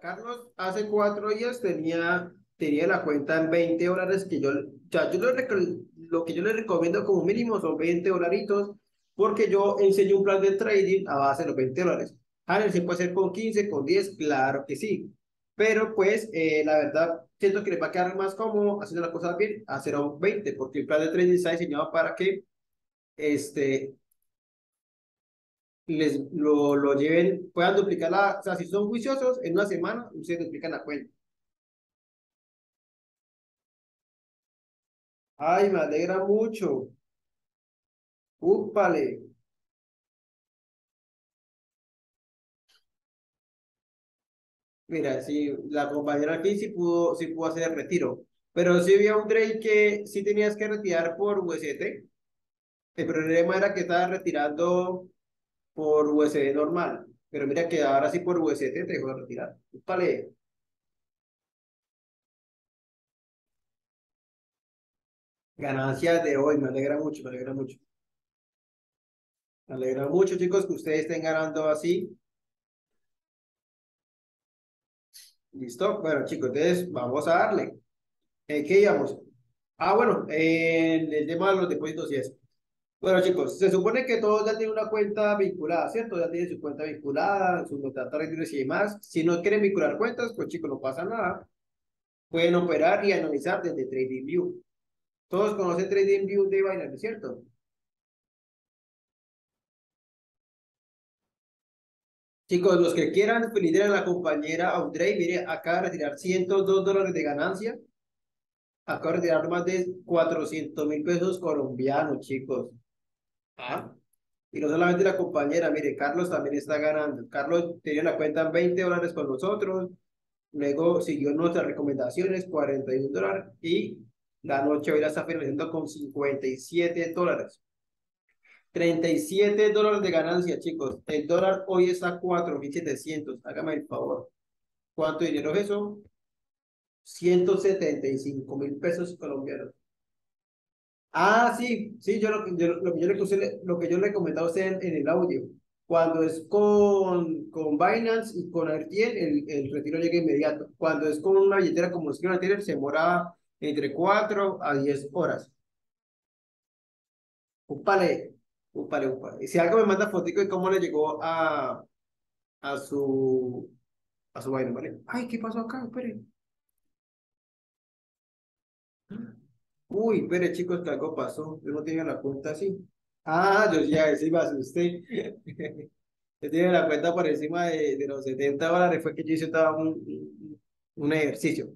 Carlos hace cuatro días tenía, tenía la cuenta en 20 dólares que yo, ya yo lo, lo que yo le recomiendo como mínimo son 20 dolaritos porque yo enseño un plan de trading a base de los 20 dólares. A ver, ¿se puede hacer con 15, con 10? Claro que sí. Pero pues, eh, la verdad, siento que les va a quedar más cómodo haciendo las cosas bien, hacer un 20, porque el plan de trading está diseñado para que este, les lo, lo lleven, puedan duplicar la, o sea, si son juiciosos, en una semana ustedes duplican la cuenta. Ay, me alegra mucho. Úpale. Mira, sí, la compañera aquí sí pudo, sí pudo hacer el retiro. Pero sí había un trade que sí tenías que retirar por UST. El problema era que estaba retirando por USD normal. Pero mira que ahora sí por UST te dejo de retirar. Úpale. Ganancias de hoy, me alegra mucho, me alegra mucho. Me alegra mucho, chicos, que ustedes estén ganando así. ¿Listo? Bueno, chicos, entonces vamos a darle. Eh, ¿Qué íbamos? Ah, bueno, el tema de los depósitos y eso. Bueno, chicos, se supone que todos ya tienen una cuenta vinculada, ¿cierto? Ya tienen su cuenta vinculada, sus metadatos y demás. Si no quieren vincular cuentas, pues chicos, no pasa nada. Pueden operar y analizar desde TradingView. Todos conocen TradingView de Binance, ¿cierto? Chicos, los que quieran felicitar a la compañera Audrey, mire, acaba de retirar 102 dólares de ganancia. Acaba de retirar más de 400 mil pesos colombianos, chicos. ¿Ah? Y no solamente la compañera, mire, Carlos también está ganando. Carlos tenía la cuenta en 20 dólares con nosotros. Luego siguió nuestras recomendaciones, 41 dólares. Y la noche hoy la está finalizando con 57 dólares. 37 dólares de ganancia, chicos. El dólar hoy está a 4.700. Hágame el favor. ¿Cuánto dinero es eso? 175 mil pesos colombianos. Ah, sí, sí, yo lo, yo, lo, que yo le, lo que yo usted en, el audio. Cuando es con, con Binance y con RTL, el, el retiro llega inmediato. Cuando es con una billetera como que tiene, se demora entre 4 a 10 horas. Upale, upale, upale. Si algo me manda fotico de cómo le llegó a, a su a su vaina, ¿vale? Ay, ¿qué pasó acá? Espere. Uy, espere, chicos, que algo pasó. Yo no tenía la cuenta así. Ah, yo ya, sí, va a usted. Yo tenía la cuenta por encima de, de los 70 dólares. Fue que yo hice un, un ejercicio.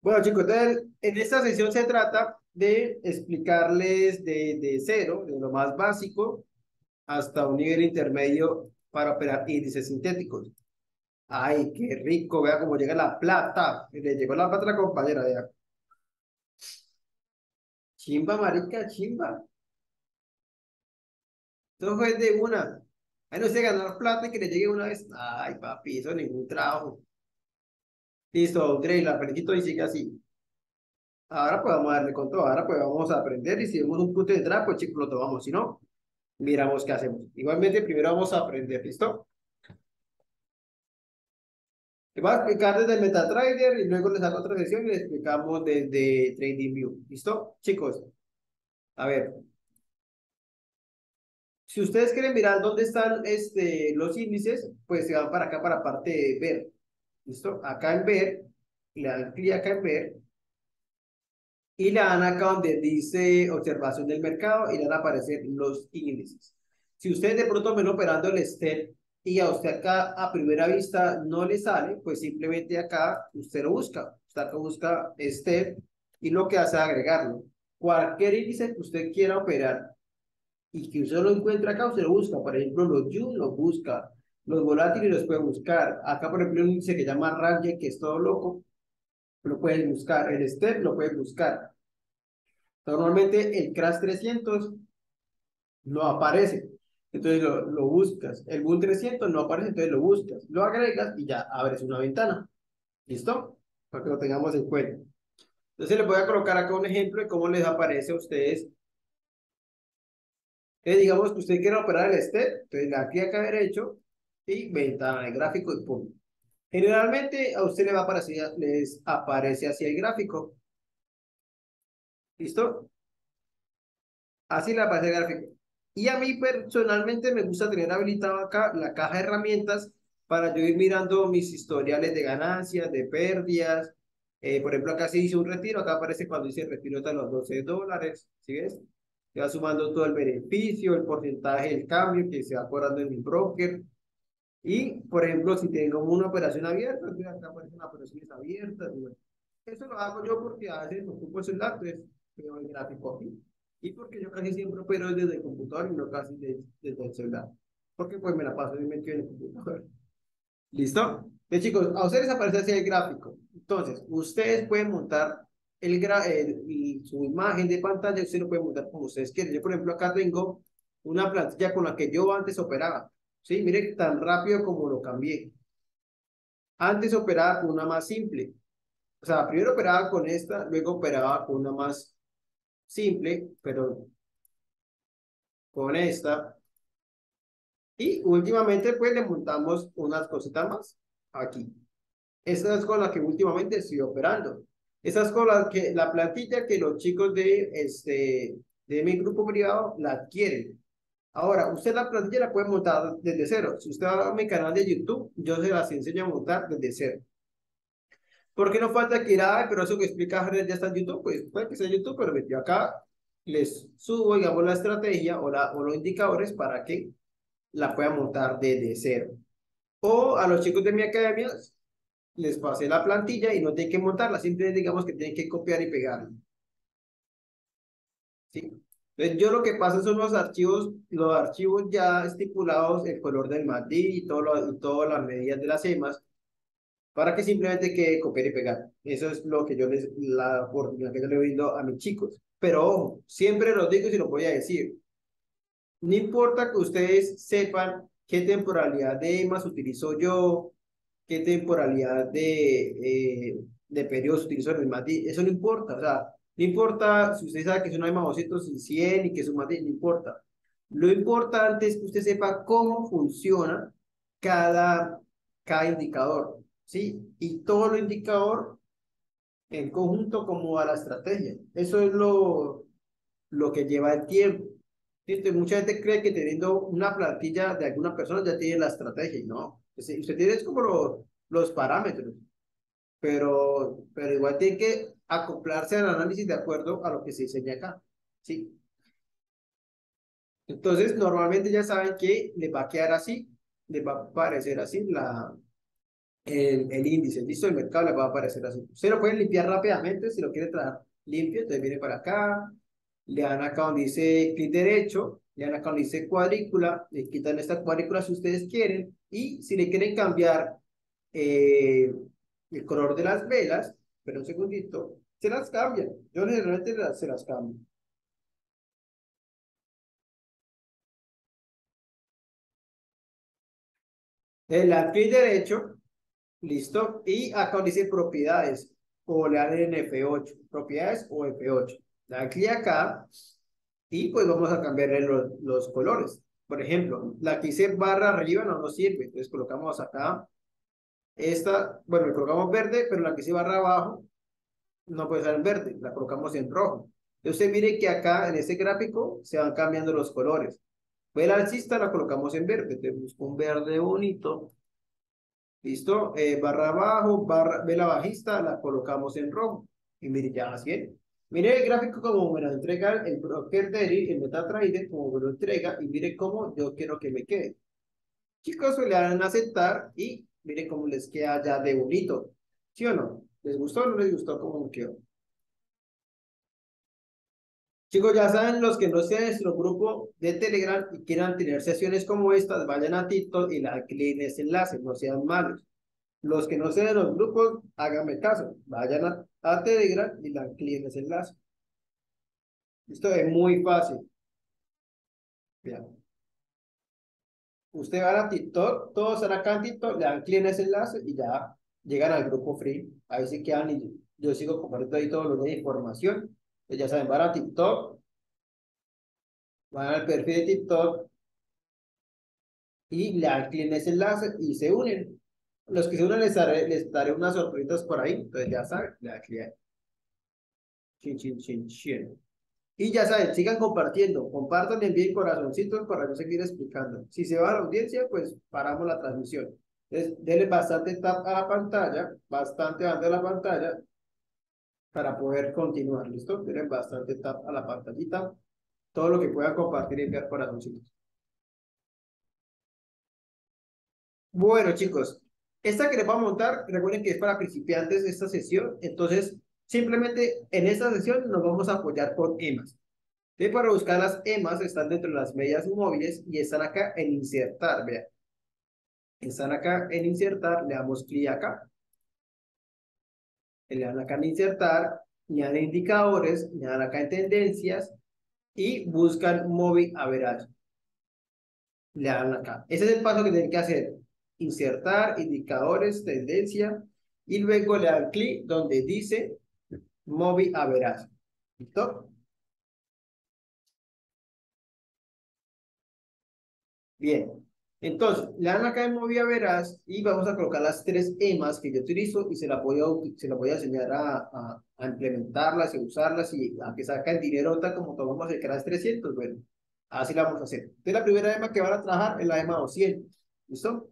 Bueno, chicos, en esta sesión se trata de explicarles de, de cero, de lo más básico, hasta un nivel intermedio para operar índices sintéticos. Ay, qué rico, vea cómo llega la plata. Le llegó la plata a la compañera, vea. Chimba, marica, chimba. Todo es de una. Ahí no se ganar plata y que le llegue una vez. Ay, papi, eso ningún trabajo. Listo, Grey, la felicito y sigue así. Ahora pues vamos a darle con todo. Ahora pues vamos a aprender y si vemos un punto de entrada, pues chicos lo tomamos. Si no, miramos qué hacemos. Igualmente, primero vamos a aprender, ¿listo? Voy a explicar desde MetaTrader y luego les hago otra sesión y les explicamos desde TradingView. ¿Listo? Chicos, a ver. Si ustedes quieren mirar dónde están este, los índices, pues se van para acá, para parte de ver. ¿Listo? Acá en ver, le dan clic acá en ver, y le dan acá donde dice observación del mercado y le van a aparecer los índices. Si ustedes de pronto ven operando el STEP y a usted acá a primera vista no le sale, pues simplemente acá usted lo busca. Usted acá busca STEP y lo que hace es agregarlo. Cualquier índice que usted quiera operar y que usted lo encuentre acá, usted lo busca. Por ejemplo, los YU lo busca, los volátiles los puede buscar. Acá, por ejemplo, un índice que llama Range, que es todo loco, lo pueden buscar. El STEP lo pueden buscar. Normalmente el Crash 300 no aparece. Entonces lo, lo buscas. El Boom 300 no aparece, entonces lo buscas. Lo agregas y ya abres una ventana. ¿Listo? Para que lo tengamos en cuenta. Entonces les voy a colocar acá un ejemplo de cómo les aparece a ustedes. Digamos que usted quiere operar el step, entonces le clic acá derecho y ventana de gráfico y punto. Generalmente a usted le va a aparecer, les aparece así el gráfico. ¿Listo? Así le aparece el gráfico. Y a mí personalmente me gusta tener habilitado acá la caja de herramientas para yo ir mirando mis historiales de ganancias, de pérdidas. Eh, por ejemplo, acá se hizo un retiro, acá aparece cuando hice el retiro de los 12 dólares, ¿sí ves? Se va sumando todo el beneficio, el porcentaje del cambio que se va cobrando en mi broker. Y, por ejemplo, si tengo una operación abierta, acá aparecen operaciones abiertas. Eso lo hago yo porque a veces me ocupo el celular, entonces veo el gráfico aquí. Y porque yo casi siempre opero desde el computador y no casi desde, el celular. Porque pues me la paso bien metido en el computador. ¿Listo? Entonces, chicos, a ustedes aparece así el gráfico. Entonces, ustedes pueden montar el, el, su imagen de pantalla, ustedes lo pueden montar como ustedes quieren. Yo, por ejemplo, acá tengo una plantilla con la que yo antes operaba. ¿Sí? Miren tan rápido como lo cambié. Antes operaba con una más simple. O sea, primero operaba con esta, luego operaba con una más simple, pero con esta. Y últimamente pues le montamos unas cositas más aquí. Esta es con la que últimamente estoy operando. Es con la que la plantilla que los chicos de este de mi grupo privado la adquieren. Ahora, usted la plantilla la puede montar desde cero. Si usted va a mi canal de YouTube, yo se las enseño a montar desde cero. Porque no falta que ir a, pero eso que explica Jared ya está en YouTube, pues puede que sea en YouTube, pero yo acá les subo, digamos, la estrategia o, la, o los indicadores para que la puedan montar desde cero. O a los chicos de mi academia les pasé la plantilla y no tienen que montarla, simplemente digamos que tienen que copiar y pegarla. ¿Sí? Entonces, yo lo que pasa son los archivos, los archivos ya estipulados, el color del MATI y, todo lo, y todas las medidas de las EMAS, para que simplemente quede copiar y pegar. Eso es lo que yo les, la oportunidad que yo le brindo a mis chicos. Pero ojo, siempre lo digo y se lo voy a decir. No importa que ustedes sepan qué temporalidad de EMAS utilizo yo, qué temporalidad de, eh, de periodos utilizo en el MATI, eso no importa. O sea, no importa si usted sabe que es una EMA 200 y 100 y que es un MATI, no importa. Lo importante es que usted sepa cómo funciona cada, cada indicador. ¿Sí? Y todo lo indicador en conjunto como a la estrategia. Eso es lo, lo que lleva el tiempo. Mucha gente cree que teniendo una plantilla de alguna persona ya tiene la estrategia y no. Usted tiene como los, los parámetros, pero, pero igual tiene que acoplarse al análisis de acuerdo a lo que se diseña acá. ¿sí? Entonces, normalmente ya saben que le va a quedar así, le va a aparecer así la, el, el índice, listo, el mercado le va a aparecer así. Usted lo puede limpiar rápidamente si lo quiere traer limpio, entonces viene para acá, le dan acá donde dice clic derecho, le dan acá donde dice cuadrícula, le quitan esta cuadrícula si ustedes quieren, y si le quieren cambiar eh, el color de las velas, pero un segundito, se las cambian. Yo generalmente se las cambio. El clic derecho ¿Listo? Y acá dice propiedades, o le dan en F8, propiedades o F8. Da clic acá y pues vamos a cambiarle los, los colores. Por ejemplo, la que hice barra arriba no nos sirve, entonces colocamos acá esta, bueno, le colocamos verde, pero la que hice barra abajo no puede ser en verde, la colocamos en rojo. Entonces mire que acá en este gráfico se van cambiando los colores. Pues la alcista la colocamos en verde, tenemos un verde bonito ¿Listo? Eh, barra abajo, barra, vela bajista, la colocamos en rojo. Y mire, ya así Mire el gráfico como me lo entrega el broker de el MetaTrader, como me lo entrega, y mire cómo yo quiero que me quede. Chicos, le dan a aceptar y mire cómo les queda ya de bonito. ¿Sí o no? ¿Les gustó o no les gustó cómo me quedó? Chicos, ya saben, los que no sean nuestro grupo de Telegram y quieran tener sesiones como estas, vayan a TikTok y la cliquen ese enlace, no sean malos. Los que no sean de los grupos, háganme caso, vayan a, Telegram y la cliquen ese enlace. Esto es muy fácil. Vean. Usted va a TikTok, todos están acá en TikTok, le dan clic en ese enlace y ya llegan al grupo free. Ahí sí quedan y yo, sigo compartiendo ahí todos los de información ya saben, van a TikTok, van al perfil de TikTok y le dan clic en ese enlace y se unen. Los que se unen les daré, les daré unas sorpresitas por ahí, entonces ya saben, la chin, chin, chin, chin. Y ya saben, sigan compartiendo, compartan, envíen corazoncitos para yo seguir explicando. Si se va a la audiencia, pues paramos la transmisión. Entonces, denle bastante tap a la pantalla, bastante banda a la pantalla, para poder continuar, ¿listo? Denle bastante tap a la pantallita, todo lo que puedan compartir y enviar corazoncitos. Bueno, chicos, esta que les voy a montar, recuerden que es para principiantes esta sesión, entonces Simplemente en esta sesión nos vamos a apoyar con EMAS. Y para buscar las EMAS están dentro de las medias móviles y están acá en insertar, vean. Están acá en insertar, le damos clic acá. Le dan acá en insertar, dan indicadores, le dan acá en tendencias y buscan móvil average. Le dan acá. Ese es el paso que tienen que hacer. Insertar, indicadores, tendencia y luego le dan clic donde dice Movi Average. ¿Listo? Bien. Entonces, le dan acá en Movi Average y vamos a colocar las tres EMAs que yo utilizo y se la voy a, se la voy a enseñar a, a, implementarlas y usarlas y a que saca el dinero tal como tomamos el CRAS 300. Bueno, así la vamos a hacer. Entonces, la primera EMA que van a trabajar es la EMA 200. ¿Listo?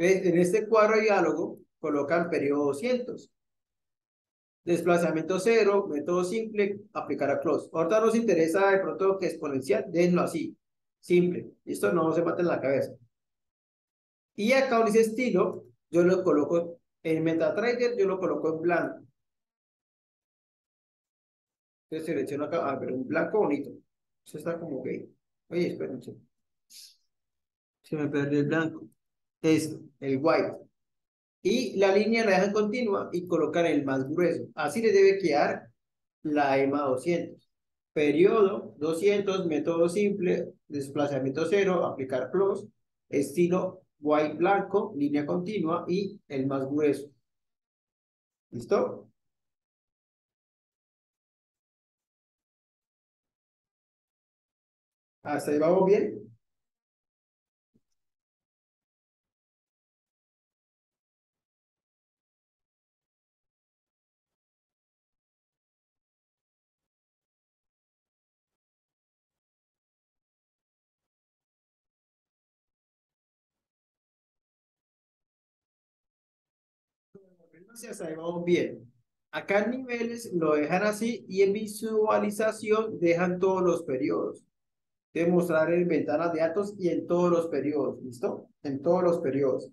en este cuadro diálogo colocan periodo 200. Desplazamiento cero, método simple, aplicar a close. Ahorita nos interesa de pronto que exponencial, déjenlo así, simple. Esto no se mate en la cabeza. Y acá donde dice estilo, yo lo coloco en MetaTrader, yo lo coloco en blanco. Entonces selecciono acá, ah, pero un blanco bonito. Eso está como gay. Oye, espérense. Se me perdió el blanco. Es el white y la línea la dejan continua y colocan el más grueso. Así le debe quedar la EMA 200. Periodo 200, método simple, desplazamiento cero, aplicar plus, estilo white blanco, línea continua y el más grueso. ¿Listo? ¿Hasta ahí vamos bien? Ahí vamos bien. Acá en niveles lo dejan así y en visualización dejan todos los periodos. Demostrar en ventanas de datos y en todos los periodos, ¿listo? En todos los periodos.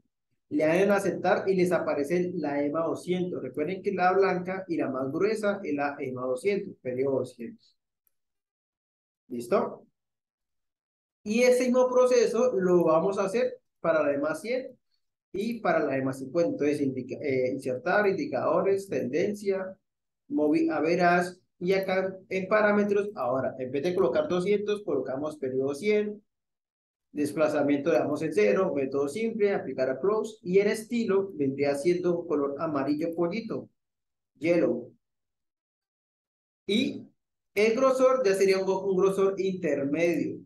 Le dan aceptar y les aparece la EMA 200. Recuerden que la blanca y la más gruesa es la EMA 200, periodo 200. ¿Listo? Y ese mismo proceso lo vamos a hacer para la EMA 100 y para la EMA 50, entonces eh, insertar indicadores, tendencia, móvil a veras, y acá en parámetros, ahora, en vez de colocar 200, colocamos periodo 100, desplazamiento damos en cero, método simple, aplicar a close, y en estilo vendría siendo color amarillo pollito, yellow. Y el grosor ya sería un, un grosor intermedio.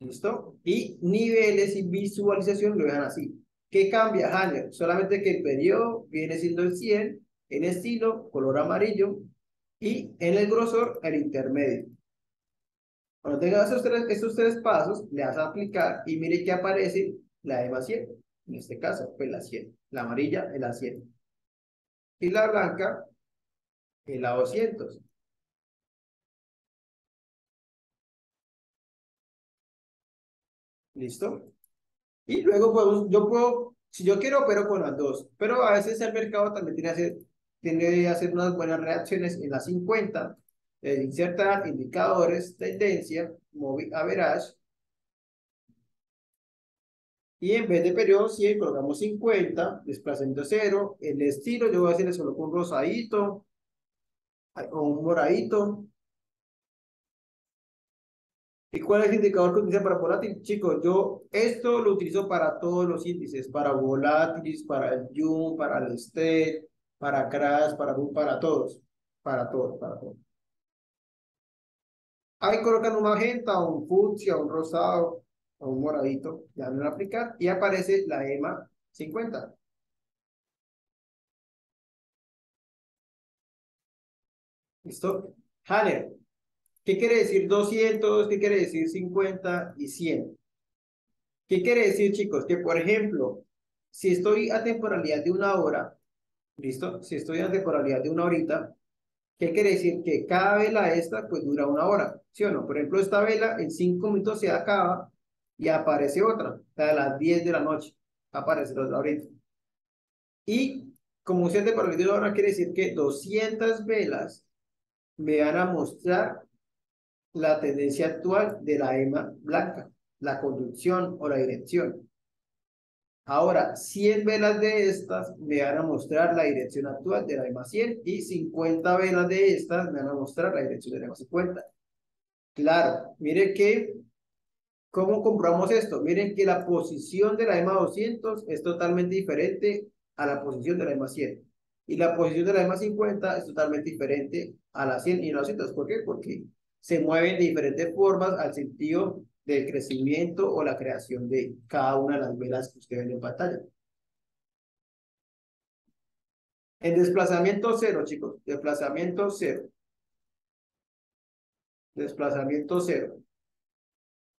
¿Listo? Y niveles y visualización lo dejan así. ¿Qué cambia, Hanner? Solamente que el periodo viene siendo el 100, en estilo, color amarillo, y en el grosor, el intermedio. Cuando tengas esos tres, estos tres pasos, le das a aplicar y mire que aparece la EMA 100. En este caso, pues la 100. La amarilla es la 100. Y la blanca es la 200. ¿Listo? Y luego podemos, yo puedo, si yo quiero, pero con las dos. Pero a veces el mercado también tiene que hacer, tiene que hacer unas buenas reacciones en las 50. Eh, insertar indicadores, tendencia, móvil average. Y en vez de periodo 100, colocamos 50, desplazamiento 0. El estilo, yo voy a hacerle solo con un rosadito o un moradito. ¿Y cuál es el indicador que utiliza para volátil? Chicos, yo esto lo utilizo para todos los índices, para volátiles, para el YUM, para el STED, para CRAS, para para todos, para todos, para todos. Ahí colocan un magenta, un fucsia, un rosado, un moradito, ya a aplicar y aparece la EMA 50. ¿Listo? Hanner, ¿qué quiere decir 200? ¿Qué quiere decir 50 y 100? ¿Qué quiere decir, chicos? Que, por ejemplo, si estoy a temporalidad de una hora, ¿listo? Si estoy a temporalidad de una horita, ¿qué quiere decir? Que cada vela esta, pues, dura una hora, ¿sí o no? Por ejemplo, esta vela en 5 minutos se acaba y aparece otra, a las 10 de la noche, aparece otra ahorita. Y como usted de de una hora quiere decir que 200 velas me van a mostrar la tendencia actual de la EMA blanca, la conducción o la dirección. Ahora, 100 velas de estas me van a mostrar la dirección actual de la EMA 100 y 50 velas de estas me van a mostrar la dirección de la EMA 50. Claro, mire que, ¿cómo comprobamos esto? Miren que la posición de la EMA 200 es totalmente diferente a la posición de la EMA 100. Y la posición de la EMA 50 es totalmente diferente a la 100 y la 200. ¿Por qué? Porque se mueven de diferentes formas al sentido del crecimiento o la creación de cada una de las velas que ustedes ven en pantalla. En desplazamiento cero, chicos. Desplazamiento cero. Desplazamiento cero.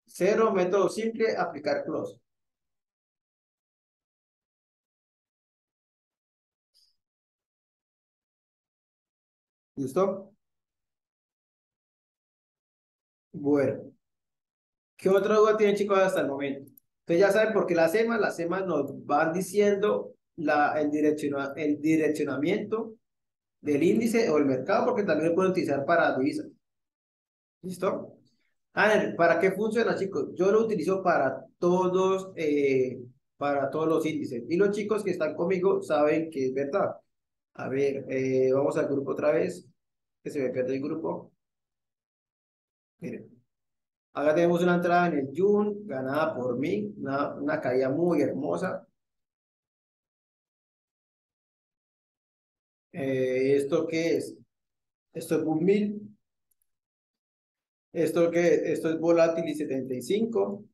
Cero, método simple, aplicar close. ¿Listo? Bueno. ¿Qué otra duda tienen chicos hasta el momento? Entonces ya saben por qué las EMAs, las EMAs nos van diciendo la, el, direcciona, el direccionamiento del índice o el mercado, porque también lo pueden utilizar para divisas. ¿Listo? ¿para qué funciona, chicos? Yo lo utilizo para todos, eh, para todos los índices. Y los chicos que están conmigo saben que es verdad. A ver, eh, vamos al grupo otra vez, que se me pierde el grupo. Miren, acá tenemos una entrada en el June, ganada por mí, una, una caída muy hermosa. Eh, ¿Esto qué es? Esto es un mil. ¿Esto qué Esto es volátil y 75.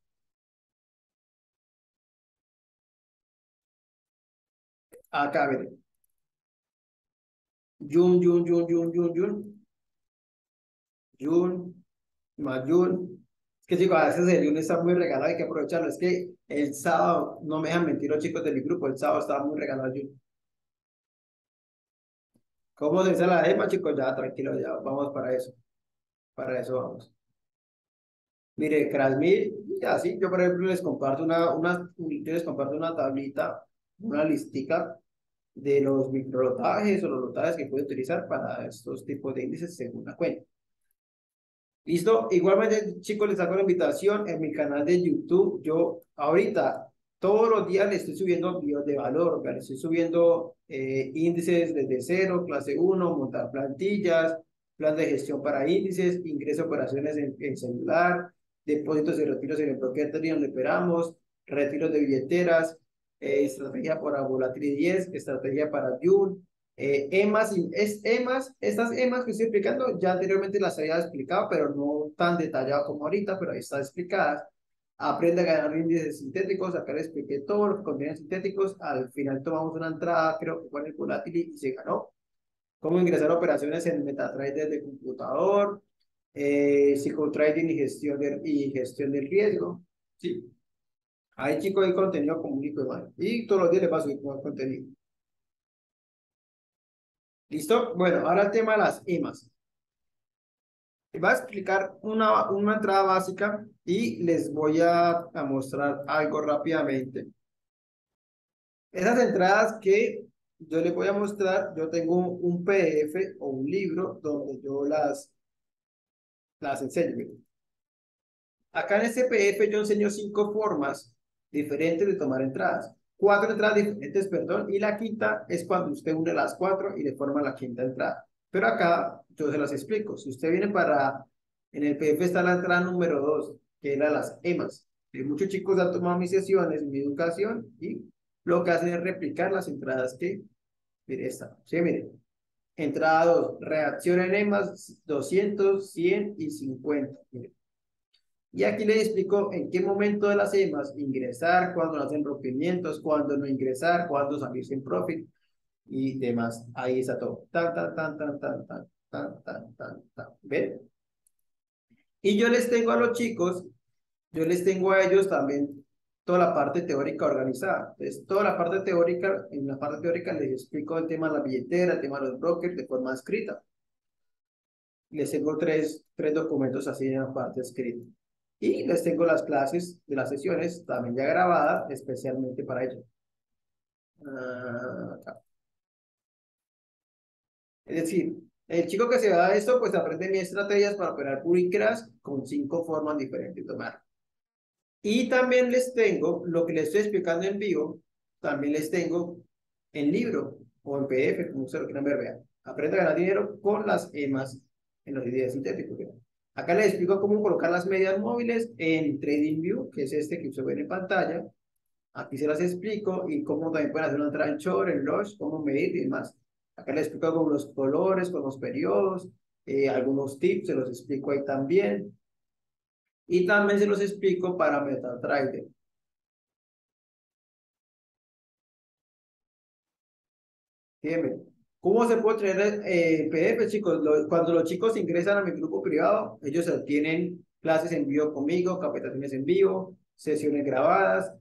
Acá, miren. Jun, Jun, Jun, Jun. Jun, más Jun. Es que a veces el lunes está muy regalado, hay que aprovecharlo. Es que el sábado, no me dejan mentir los chicos de mi grupo, el sábado estaba muy regalado Jun. ¿Cómo se dice la EMA, chicos? Ya, tranquilo, ya vamos para eso. Para eso vamos. Mire, Krasmir, así, yo por ejemplo les comparto una, una, les una tablita, una listica de los microlotajes o los lotajes que puede utilizar para estos tipos de índices según la cuenta. Listo, igualmente chicos les hago la invitación en mi canal de YouTube. Yo ahorita todos los días le estoy subiendo videos de valor, le estoy subiendo eh, índices desde cero, clase 1, montar plantillas, plan de gestión para índices, ingreso operaciones en, celular, depósitos y retiros en el broker donde operamos, retiros de billeteras, eh, estrategia para volatilidad 10, estrategia para June, eh, EMAS, es EMAS, estas EMAS que estoy explicando ya anteriormente las había explicado, pero no tan detallado como ahorita, pero ahí están explicadas. Aprende a ganar índices sintéticos, acá les expliqué todo lo que contienen sintéticos, al final tomamos una entrada, creo que con el volatility y se ganó. Cómo ingresar operaciones en MetaTrader de computador, eh, y gestión, y gestión del riesgo, ¿sí? Ahí chicos hay contenido comunico y Y todos los días les va a subir contenido. ¿Listo? Bueno, ahora el tema de las EMAs. Voy a explicar una, una entrada básica y les voy a, a mostrar algo rápidamente. Esas entradas que yo les voy a mostrar, yo tengo un PDF o un libro donde yo las, las enseño. Acá en este PDF yo enseño cinco formas diferentes de tomar entradas. Cuatro entradas diferentes, perdón, y la quinta es cuando usted une las cuatro y le forma la quinta entrada. Pero acá yo se las explico. Si usted viene para, en el PDF está la entrada número dos, que era las EMAs. Y muchos chicos han tomado mis sesiones, mi educación, y lo que hacen es replicar las entradas que, mire esta, sí, mire, entrada 2, reacción en EMAS 200, 100 y 50, mire. Y aquí les explico en qué momento de las EMAs ingresar, cuándo hacen rompimientos, cuándo no ingresar, cuándo salir sin profit y demás. Ahí está todo. Tan, tan, tan, tan, tan, tan, tan, tan, tan, tan. ¿Ven? Y yo les tengo a los chicos, yo les tengo a ellos también toda la parte teórica organizada. Entonces, toda la parte teórica, en la parte teórica les explico el tema de la billetera, el tema de los brokers de forma escrita. Les tengo tres, tres documentos así en la parte escrita. Y les tengo las clases de las sesiones también ya grabadas especialmente para ellos. Ah, es decir, el chico que se va a esto, pues aprende mis estrategias para operar Puricras con cinco formas diferentes de tomar. Y también les tengo lo que les estoy explicando en vivo, también les tengo en libro o en PDF, como ustedes lo quieran ver, vean. Aprende a ganar dinero con las EMAs en los ideas sintéticos. Acá les explico cómo colocar las medias móviles en TradingView, que es este que ustedes ven en pantalla. Aquí se las explico y cómo también pueden hacer una tranchor, el loss, cómo medir y demás. Acá les explico con los colores, con los periodos, eh, algunos tips, se los explico ahí también. Y también se los explico para MetaTrader. Fíjense. ¿Cómo se puede traer eh, PDF, chicos? cuando los chicos ingresan a mi grupo privado, ellos tienen clases en vivo conmigo, capacitaciones en vivo, sesiones grabadas,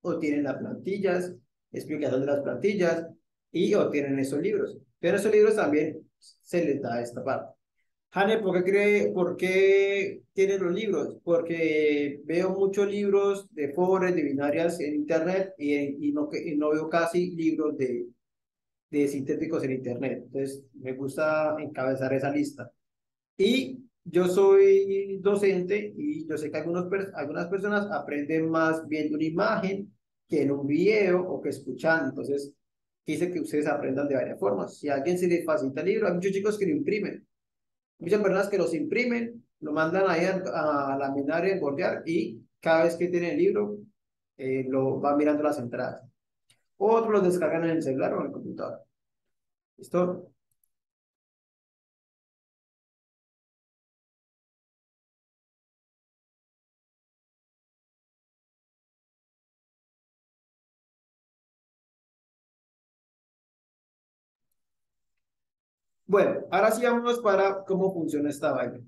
o tienen las plantillas, explicación de las plantillas, y obtienen esos libros. Pero esos libros también se les da esta parte. Jane, ¿por qué, cree, ¿por qué tienen los libros? Porque veo muchos libros de foros, de binarias en internet y, y, no, y no veo casi libros de, de sintéticos en Internet. Entonces, me gusta encabezar esa lista. Y yo soy docente y yo sé que algunos, algunas personas aprenden más viendo una imagen que en un video o que escuchando. Entonces, quise que ustedes aprendan de varias formas. Si a alguien se le facilita el libro, hay muchos chicos que lo imprimen. Muchas personas que los imprimen, lo mandan ahí a, a laminar y bordear y cada vez que tienen el libro, eh, lo van mirando las entradas. Otros los descargan en el celular o en el computador. ¿Listo? Bueno, ahora sí vamos para cómo funciona esta vaina.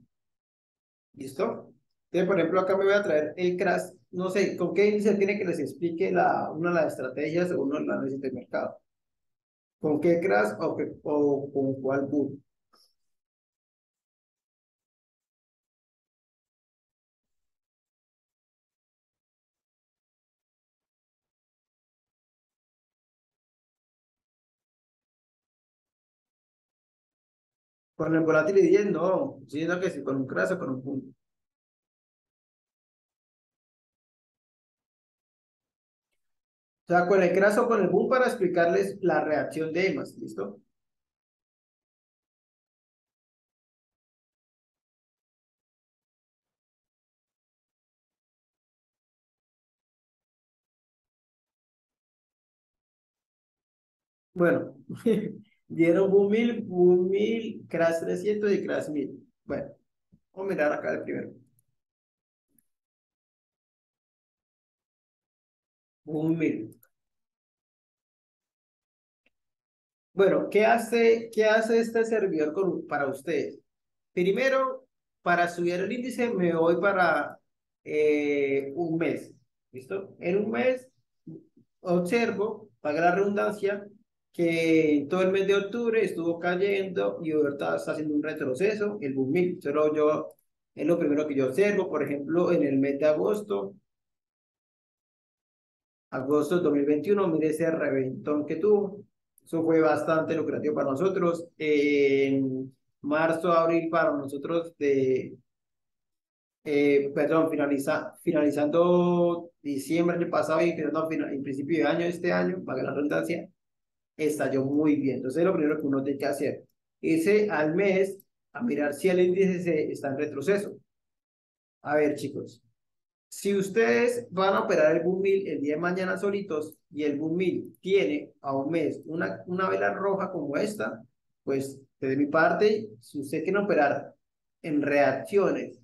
¿Listo? Entonces, por ejemplo, acá me voy a traer el crash no sé, ¿con qué índice tiene que les explique una de las estrategias según el análisis de mercado? ¿Con qué crash o, con cuál boom? Con el volátil 10, no, sino que si con un crash o con un boom. O sea, con el crash o con el boom para explicarles la reacción de EMAS, ¿listo? Bueno, dieron boom 1000, boom 1000, crash 300 y crash 1000. Bueno, vamos a mirar acá el primero. 1000. Bueno, ¿qué hace, qué hace este servidor para ustedes? Primero, para subir el índice me voy para eh, un mes. ¿Listo? En un mes observo, para la redundancia, que todo el mes de octubre estuvo cayendo y ahorita está haciendo un retroceso, el boom Solo yo, es lo primero que yo observo. Por ejemplo, en el mes de agosto, agosto de 2021, mire ese reventón que tuvo. Eso fue bastante lucrativo para nosotros. En marzo, abril para nosotros de, eh, perdón, finaliza, finalizando diciembre del pasado y empezando en principio de año, este año, para la redundancia, estalló muy bien. Entonces, lo primero que uno tiene que hacer es al mes a mirar si el índice está en retroceso. A ver, chicos, si ustedes van a operar el boom el día de mañana solitos y el boom tiene a un mes una, una vela roja como esta, pues de mi parte, si usted quiere operar en reacciones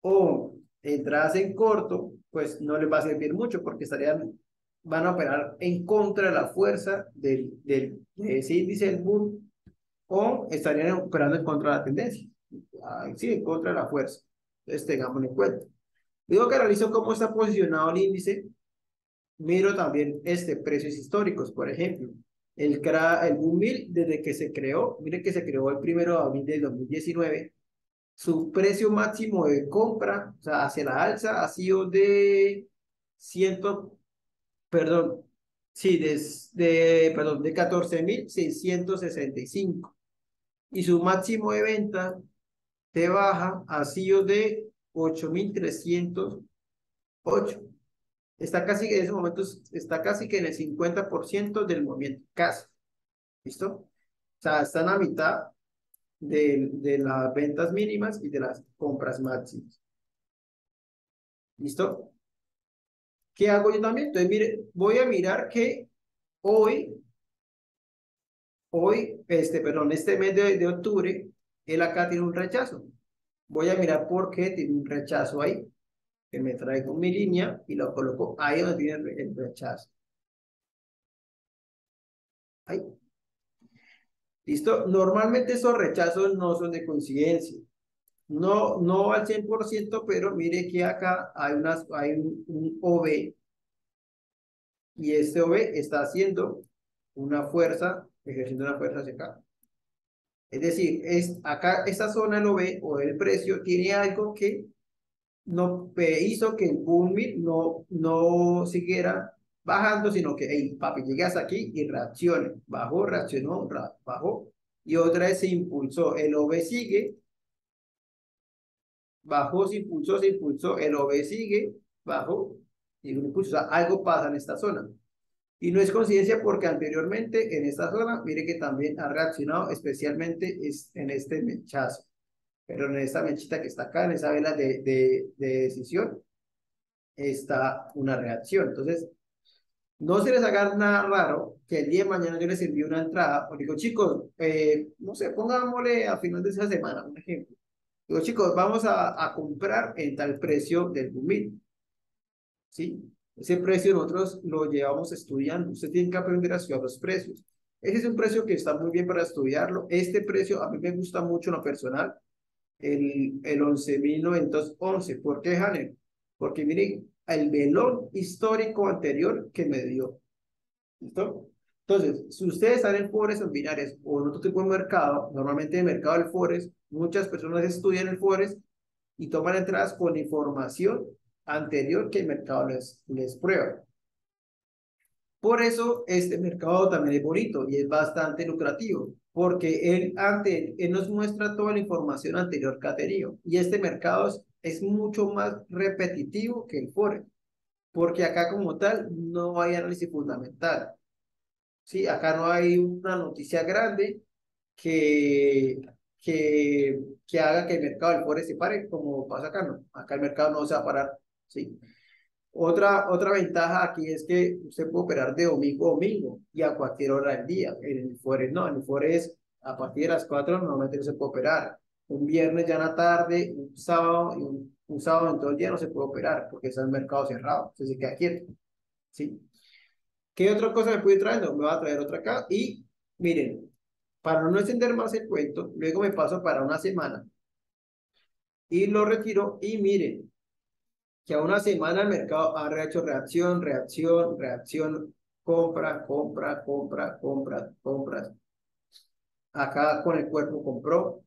o entradas en corto, pues no les va a servir mucho porque estarían, van a operar en contra de la fuerza del, del, de ese índice del boom o estarían operando en contra de la tendencia. Sí, en contra de la fuerza. Entonces, tengámoslo en cuenta. Digo que realizo cómo está posicionado el índice. Miro también este, precios históricos, por ejemplo. El, el boom 1000, desde que se creó, miren que se creó el primero de abril del 2019, su precio máximo de compra, o sea, hacia la alza, ha sido de 100, perdón, sí, de, de, perdón, de 14.665. Y su máximo de venta de baja ha sido de 8.308. Está casi en ese momento, está casi que en el 50% del movimiento, casi. ¿Listo? O sea, están a mitad de, de las ventas mínimas y de las compras máximas. ¿Listo? ¿Qué hago yo también? Entonces, mire, voy a mirar que hoy, hoy, este, perdón, este mes de, de octubre, él acá tiene un rechazo. Voy a mirar por qué tiene un rechazo ahí. Que me traigo mi línea y lo coloco ahí donde tiene el rechazo. Ahí. ¿Listo? Normalmente esos rechazos no son de coincidencia. No, no al 100%, pero mire que acá hay, unas, hay un, un OB y este OB está haciendo una fuerza, ejerciendo una fuerza hacia acá. Es decir, es, acá esta zona el OB o el precio tiene algo que no hizo que el boom no, no siguiera bajando, sino que, hey, papi, llegas aquí y reaccione. Bajó, reaccionó, bajó. Y otra vez se impulsó. El OB sigue. Bajó, se impulsó, se impulsó. El OB sigue, bajó. Y impulso. algo pasa en esta zona. Y no es coincidencia porque anteriormente en esta zona, mire que también ha reaccionado especialmente en este mechazo. Pero en esta mechita que está acá, en esa vela de, de, de decisión, está una reacción. Entonces, no se les haga nada raro que el día de mañana yo les envíe una entrada o digo, chicos, eh, no sé, pongámosle a final de esa semana, un ejemplo. Digo, chicos, vamos a, a comprar en tal precio del bumil. ¿Sí? Ese precio nosotros lo llevamos estudiando. Usted tiene que aprender a estudiar los precios. Ese es un precio que está muy bien para estudiarlo. Este precio a mí me gusta mucho en lo personal, el, el 11.911. ¿Por qué, Hanel? Porque miren, el velón histórico anterior que me dio. ¿Listo? Entonces, si ustedes están en Forex o binares o en otro tipo de mercado, normalmente en el mercado del Forex, muchas personas estudian el Forex y toman entradas con información anterior que el mercado les, prueba. Por eso este mercado también es bonito y es bastante lucrativo, porque él, antes, él nos muestra toda la información anterior que ha tenido. Y este mercado es mucho más repetitivo que el Forex, porque acá como tal no hay análisis fundamental. Sí, acá no hay una noticia grande que, que, que haga que el mercado del Forex se pare, como pasa acá, no. Acá el mercado no se va a parar, sí. Otra, otra ventaja aquí es que usted puede operar de domingo a domingo y a cualquier hora del día. En el Forex no, en el Forex a partir de las 4 normalmente no se puede operar un viernes ya en la tarde, un sábado y un, sábado en todo el día no se puede operar porque está el mercado cerrado, se queda quieto. ¿sí? ¿Qué otra cosa me puede traer? No, me va a traer otra acá y miren, para no extender más el cuento, luego me paso para una semana y lo retiro y miren que a una semana el mercado ha hecho reacción, reacción, reacción, compra, compra, compra, compra, compras. Acá con el cuerpo compró,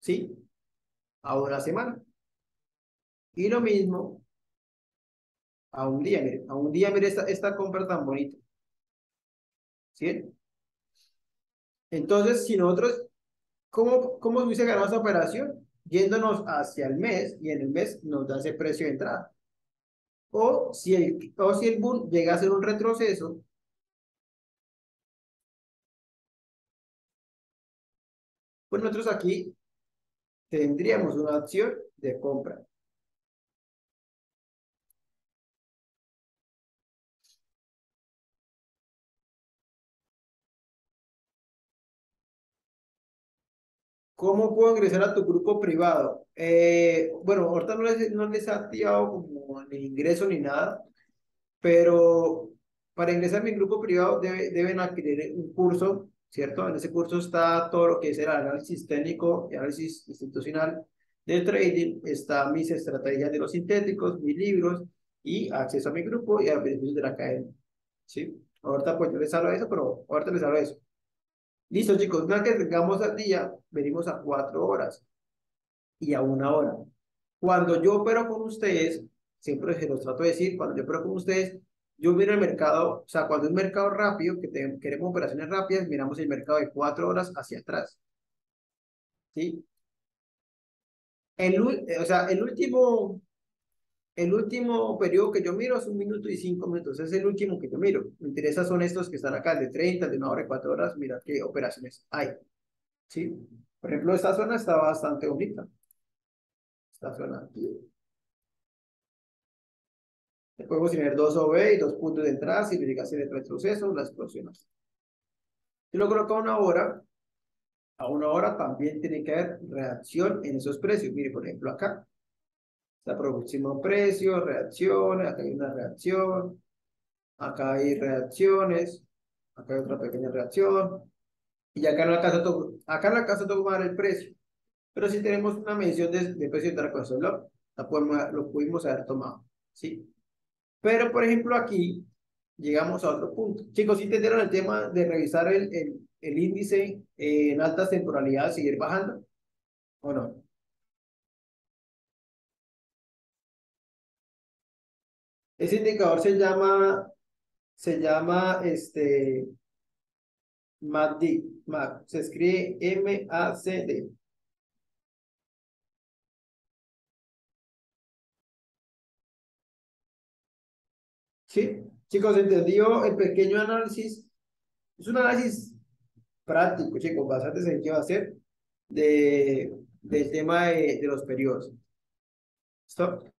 ¿sí? A una semana. Y lo mismo a un día, mire, a un día, mire esta, esta compra tan bonita. ¿Sí? Entonces, si nosotros, ¿cómo, cómo hubiese ganado esa operación? Yéndonos hacia el mes y en el mes nos da ese precio de entrada. O si el, o si el boom llega a ser un retroceso, pues nosotros aquí tendríamos una opción de compra. ¿Cómo puedo ingresar a tu grupo privado? Eh, bueno, ahorita no les, no les ha activado como ni ingreso ni nada, pero para ingresar a mi grupo privado deben adquirir un curso, ¿cierto? En ese curso está todo lo que es el análisis técnico y análisis institucional de trading, está mis estrategias de los sintéticos, mis libros y acceso a mi grupo y a los beneficios de la academia, ¿sí? Ahorita pues yo les hablo de eso, pero ahorita les hablo de eso. Listo, chicos, una vez que tengamos al día, venimos a cuatro horas y a una hora. Cuando yo opero con ustedes, siempre se los trato de decir, cuando yo opero con ustedes, yo miro el mercado, o sea, cuando es un mercado rápido, que queremos operaciones rápidas, miramos el mercado de cuatro horas hacia atrás. ¿Sí? El, o sea, el último, el último periodo que yo miro es un minuto y cinco minutos. Es el último que yo miro. Me interesa son estos que están acá, de 30, de una hora y cuatro horas. Mira qué operaciones hay. ¿Sí? Por ejemplo, esta zona está bastante bonita. Esta zona aquí. Podemos tener dos OB y dos puntos de entrada, significación de retroceso, las explosiones. Si lo coloco a una hora, a una hora también tiene que haber reacción en esos precios. Mire, por ejemplo, acá. Está próximo precio, reacciones, acá hay una reacción, acá hay reacciones, acá hay otra pequeña reacción, y acá en la casa, acá en la casa tomar el precio. Pero si tenemos una medición de, de precio de tal lo, podemos, lo pudimos haber tomado, ¿sí? Pero, por ejemplo, aquí llegamos a otro punto. Chicos, ¿sí entendieron el tema de revisar el, el, el índice en altas temporalidades, seguir bajando? ¿O no? Ese indicador se llama, se llama, este, MACD, MAC, se escribe M-A-C-D. ¿Sí? Chicos, ¿entendió el pequeño análisis? Es un análisis práctico, chicos, bastante sencillo de hacer de, del tema de, de los periodos. ¿Stop?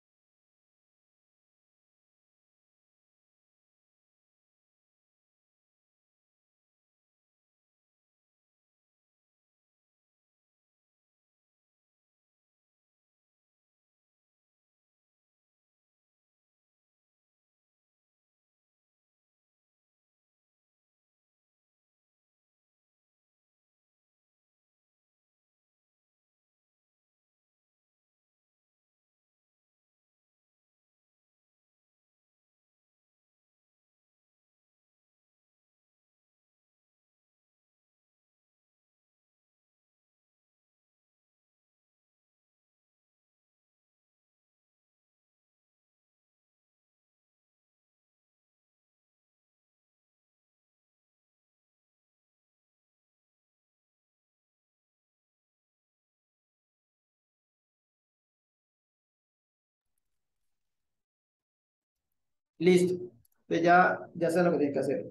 Listo. Entonces ya, ya sé lo que tiene que hacer.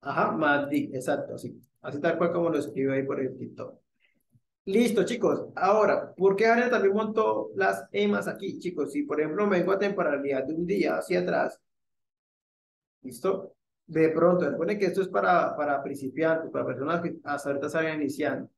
Ajá, Maddi, exacto, así. Así tal cual como lo escribió ahí por el TikTok. Listo, chicos. Ahora, ¿por qué Ariel también montó las EMAs aquí, chicos? Si, por ejemplo, me vengo a temporalidad de un día hacia atrás, ¿listo? De pronto, recuerden que esto es para, para principiantes, para personas que hasta ahorita saben iniciando.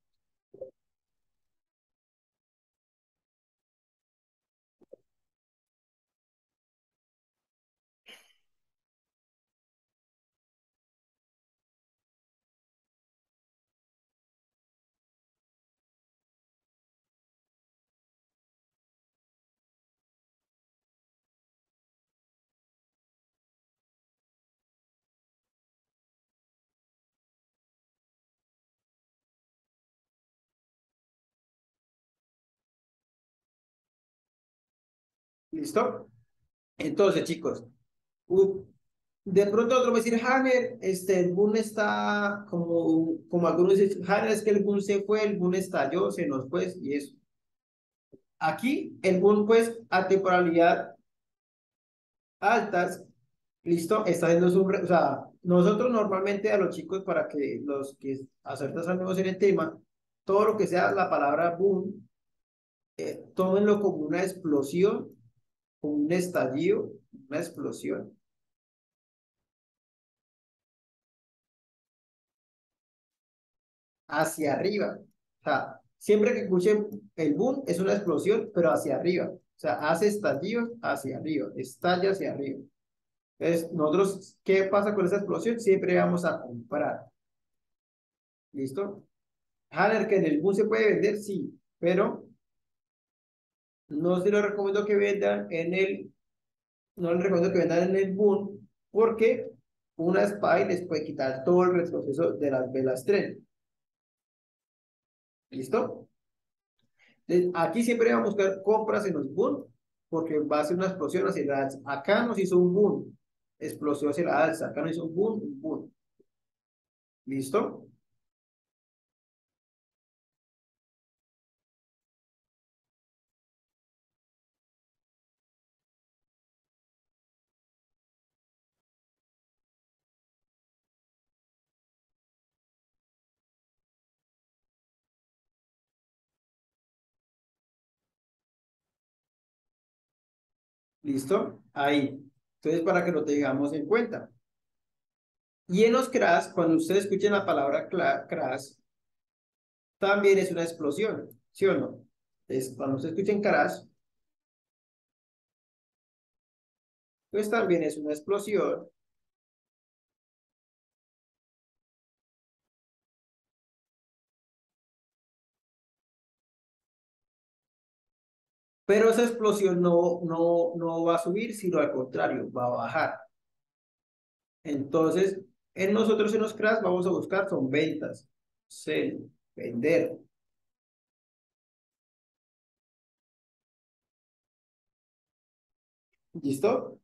¿Listo? Entonces, chicos, de pronto otro va a decir, Hanner, este, el boom está como, como algunos dicen, Hanner, es que el boom se fue, el boom estalló, se nos fue, y eso. Aquí, el boom, pues, a temporalidad altas, listo, está haciendo su, o sea, nosotros normalmente a los chicos, para que los que acertas al en el tema, todo lo que sea la palabra boom, eh, tómenlo como una explosión un estallido, una explosión. Hacia arriba. O sea, Siempre que escuchen el boom es una explosión, pero hacia arriba. O sea, hace estallidos hacia arriba, estalla hacia arriba. Entonces, nosotros, ¿qué pasa con esa explosión? Siempre vamos a comprar. ¿Listo? Hanner, que en el boom se puede vender, sí, pero no se lo recomiendo que vendan en el, no les recomiendo que vendan en el boom, porque una SPY les puede quitar todo el retroceso de las velas tren. ¿Listo? aquí siempre vamos a buscar compras en los boom, porque va a ser una explosión hacia la alza. Acá nos hizo un boom, explosión hacia la alza. Acá nos hizo un boom, un boom. ¿Listo? ¿Listo? Ahí. Entonces, para que lo tengamos en cuenta. Y en los crash, cuando ustedes escuchen la palabra crash, también es una explosión, ¿sí o no? Es cuando ustedes escuchen crash, pues también es una explosión. Pero esa explosión no, no, no va a subir, sino al contrario, va a bajar. Entonces, en nosotros en los crash vamos a buscar son ventas, sell, vender. ¿Listo?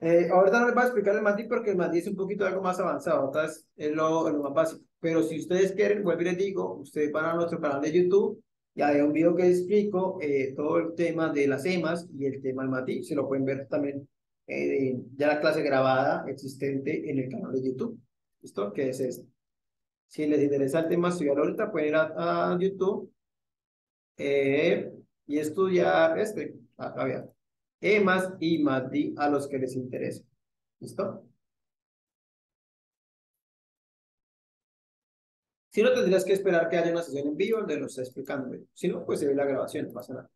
Eh, ahorita no les voy a explicar el MATI porque el MATI es un poquito algo más avanzado, es, lo, lo, más básico. Pero si ustedes quieren, vuelvo y les digo, ustedes van a nuestro canal de YouTube, ya hay un video que explico eh, todo el tema de las EMAs y el tema del MATI, se lo pueden ver también eh, ya la clase grabada existente en el canal de YouTube. ¿Listo? Que es este. Si les interesa el tema estudiar ahorita, pueden ir a, YouTube eh, y estudiar este. Acá vean. EMAS y MATI a los que les interese. ¿Listo? Si no, tendrías que esperar que haya una sesión en vivo donde lo esté explicando. Si no, pues se ve la grabación, no pasa nada.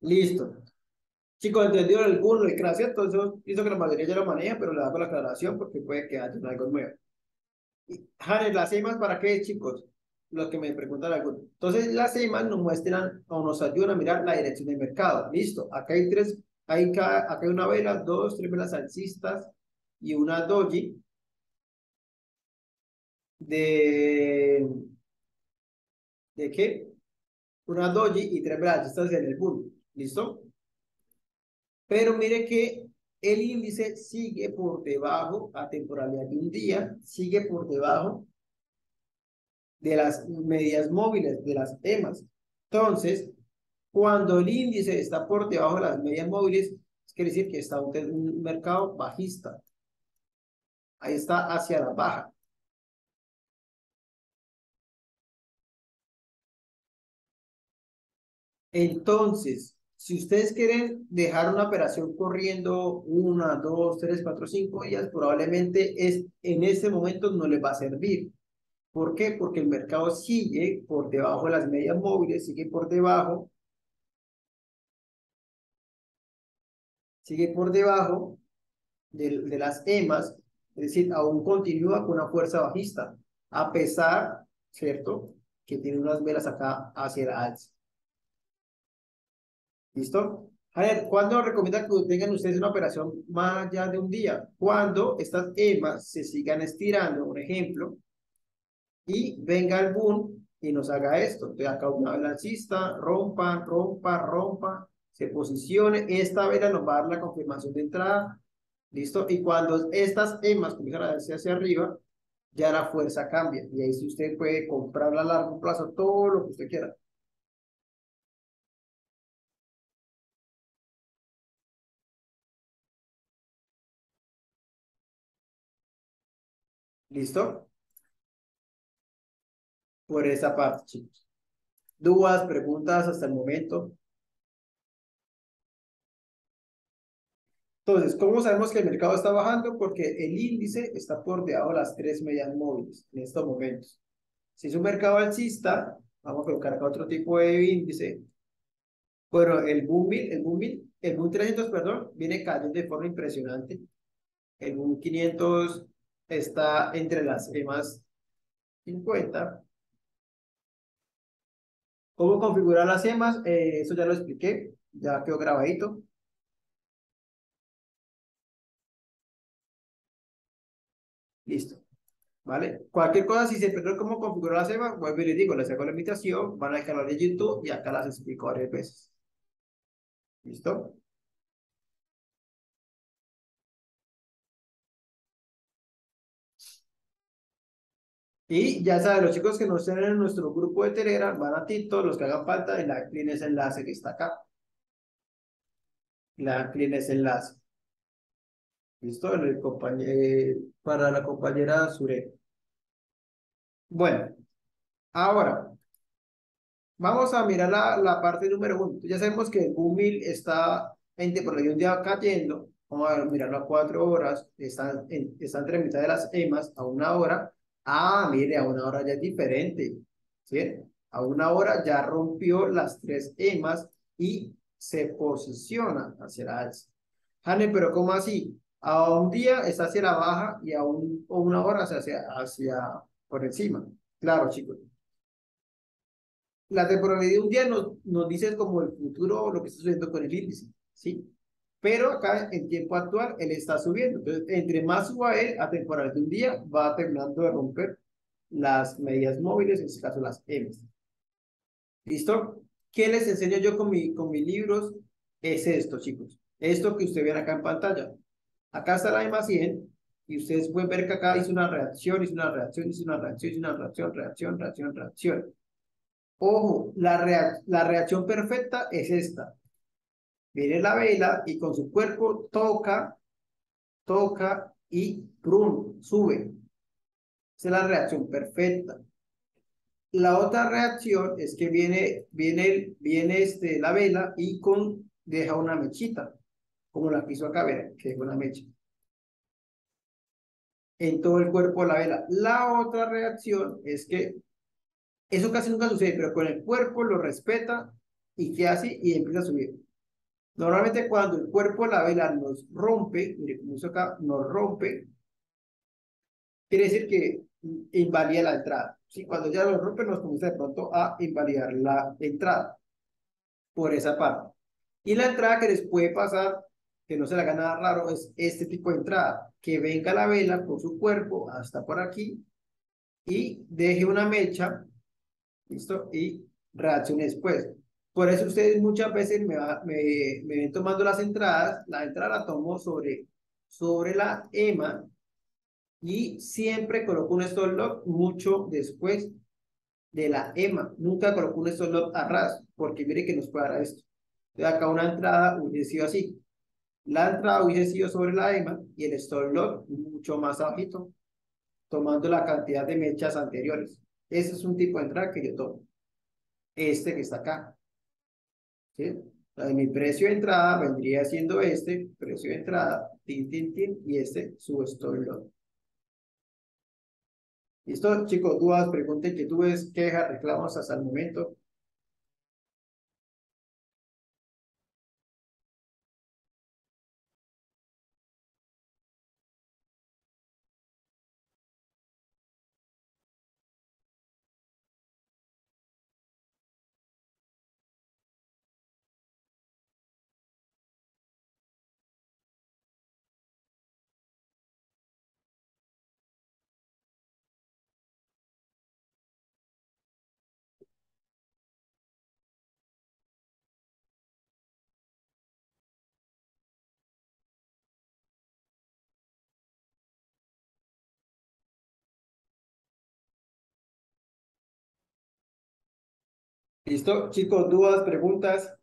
Listo. Chicos, el boom, el crash, entonces hizo que la mayoría ya lo maneja, pero le hago la aclaración porque puede que haya algo nuevo. Hannes, ¿las EMAs para qué, chicos? Los que me preguntan algo. Entonces, las EMAs nos muestran o nos ayudan a mirar la dirección del mercado. Listo. Acá hay tres hay acá hay una vela, dos, tres velas alcistas y una doji de ¿de qué? Una doji y tres velas alcistas en el bull, ¿listo? Pero mire que el índice sigue por debajo a temporalidad de un día, sigue por debajo de las medias móviles, de las EMAs. Entonces, cuando el índice está por debajo de las medias móviles, quiere decir que está un mercado bajista. Ahí está hacia la baja. Entonces, si ustedes quieren dejar una operación corriendo una, dos, tres, cuatro, cinco días, probablemente es, en ese momento no les va a servir. ¿Por qué? Porque el mercado sigue por debajo de las medias móviles, sigue por debajo sigue por debajo de, de las EMAs, es decir, aún continúa con una fuerza bajista, a pesar, ¿cierto?, que tiene unas velas acá hacia la alza. ¿Listo? A ver, ¿cuándo recomienda que tengan ustedes una operación más allá de un día? Cuando estas EMAs se sigan estirando, un ejemplo, y venga el boom y nos haga esto. Entonces acá una alcista, rompa, rompa, rompa, se posicione. Esta vela nos va a dar la confirmación de entrada. ¿Listo? Y cuando estas EMAs comienzan a darse hacia arriba, ya la fuerza cambia. Y ahí sí usted puede comprar a largo plazo todo lo que usted quiera. ¿Listo? Por esa parte, chicos. ¿Dudas, preguntas hasta el momento? Entonces, ¿cómo sabemos que el mercado está bajando? Porque el índice está por debajo de las tres medias móviles en estos momentos. Si es un mercado alcista, vamos a colocar acá otro tipo de índice. Bueno, el boom, el boom, el boom 300, perdón, viene cayendo de forma impresionante. El boom 500 está entre las EMAs 50. ¿Cómo configurar las EMAs? Eh, eso ya lo expliqué, ya quedó grabadito. Listo. ¿Vale? Cualquier cosa, si se perdió cómo configurar la SEMA, vuelvo y les digo, les hago la invitación, van al canal de YouTube y acá las explico varias veces. ¿Listo? Y ya saben, los chicos que nos estén en nuestro grupo de Telegram, van a TikTok, los que hagan falta, y la clic ese enlace que está acá. La clic ese enlace. ¿Listo? El compañero, para la compañera Sure. Bueno, ahora, vamos a mirar la, la parte número uno. Ya sabemos que boom está en por un día cayendo. Vamos a mirarlo a cuatro horas. Está, en, está entre mitad de las EMAs a una hora. Ah, mire, a una hora ya es diferente. ¿Sí? A una hora ya rompió las tres EMAs y se posiciona hacia la alza. Jane, pero ¿cómo así? A un día está hacia la baja y a un, o una hora hacia, hacia por encima. Claro, chicos. La temporalidad de un día nos, nos dice como el futuro lo que está sucediendo con el índice, ¿sí? Pero acá en tiempo actual él está subiendo. Entonces, entre más suba él a temporal de un día, va terminando de romper las medias móviles, en este caso las M. ¿Listo? ¿Qué les enseño yo con, mi, con mis libros? Es esto, chicos. Esto que ustedes ven acá en pantalla. Acá está la EMA 100 y ustedes pueden ver que acá hizo una reacción, hizo una reacción, hizo una reacción, hizo una reacción, reacción, reacción, reacción. Ojo, la, la reacción perfecta es esta. Viene la vela y con su cuerpo toca, toca y ¡prum! sube. Esa es la reacción perfecta. La otra reacción es que viene, viene, viene este, la vela y con, deja una mechita, como la que hizo acá, ver, que es una mecha en todo el cuerpo de la vela. La otra reacción es que eso casi nunca sucede, pero con el cuerpo lo respeta y queda así y empieza a subir. Normalmente cuando el cuerpo de la vela nos rompe, mire como eso acá, nos rompe, quiere decir que invalida la entrada. ¿sí? Cuando ya lo rompe, nos comienza de pronto a invalidar la entrada por esa parte. Y la entrada que les puede pasar que no se le haga nada raro, es este tipo de entrada, que venga la vela con su cuerpo hasta por aquí y deje una mecha, ¿listo? Y reaccione después. Por eso ustedes muchas veces me, me, me ven tomando las entradas, la entrada la tomo sobre, sobre la EMA y siempre coloco un stop lock mucho después de la EMA. Nunca coloco un stop lock a ras, porque mire que nos dar esto. De acá una entrada hubiese sido así. La entrada hubiese sido sobre la EMA y el stop loss mucho más bajito, tomando la cantidad de mechas anteriores. Ese es un tipo de entrada que yo tomo. Este que está acá. ¿Sí? mi precio de entrada vendría siendo este, precio de entrada, tin, tin, tin, y este su stop loss. ¿Listo? Chicos, dudas, preguntas, inquietudes, quejas, reclamos hasta el momento. ¿Listo? Chicos, dudas, preguntas.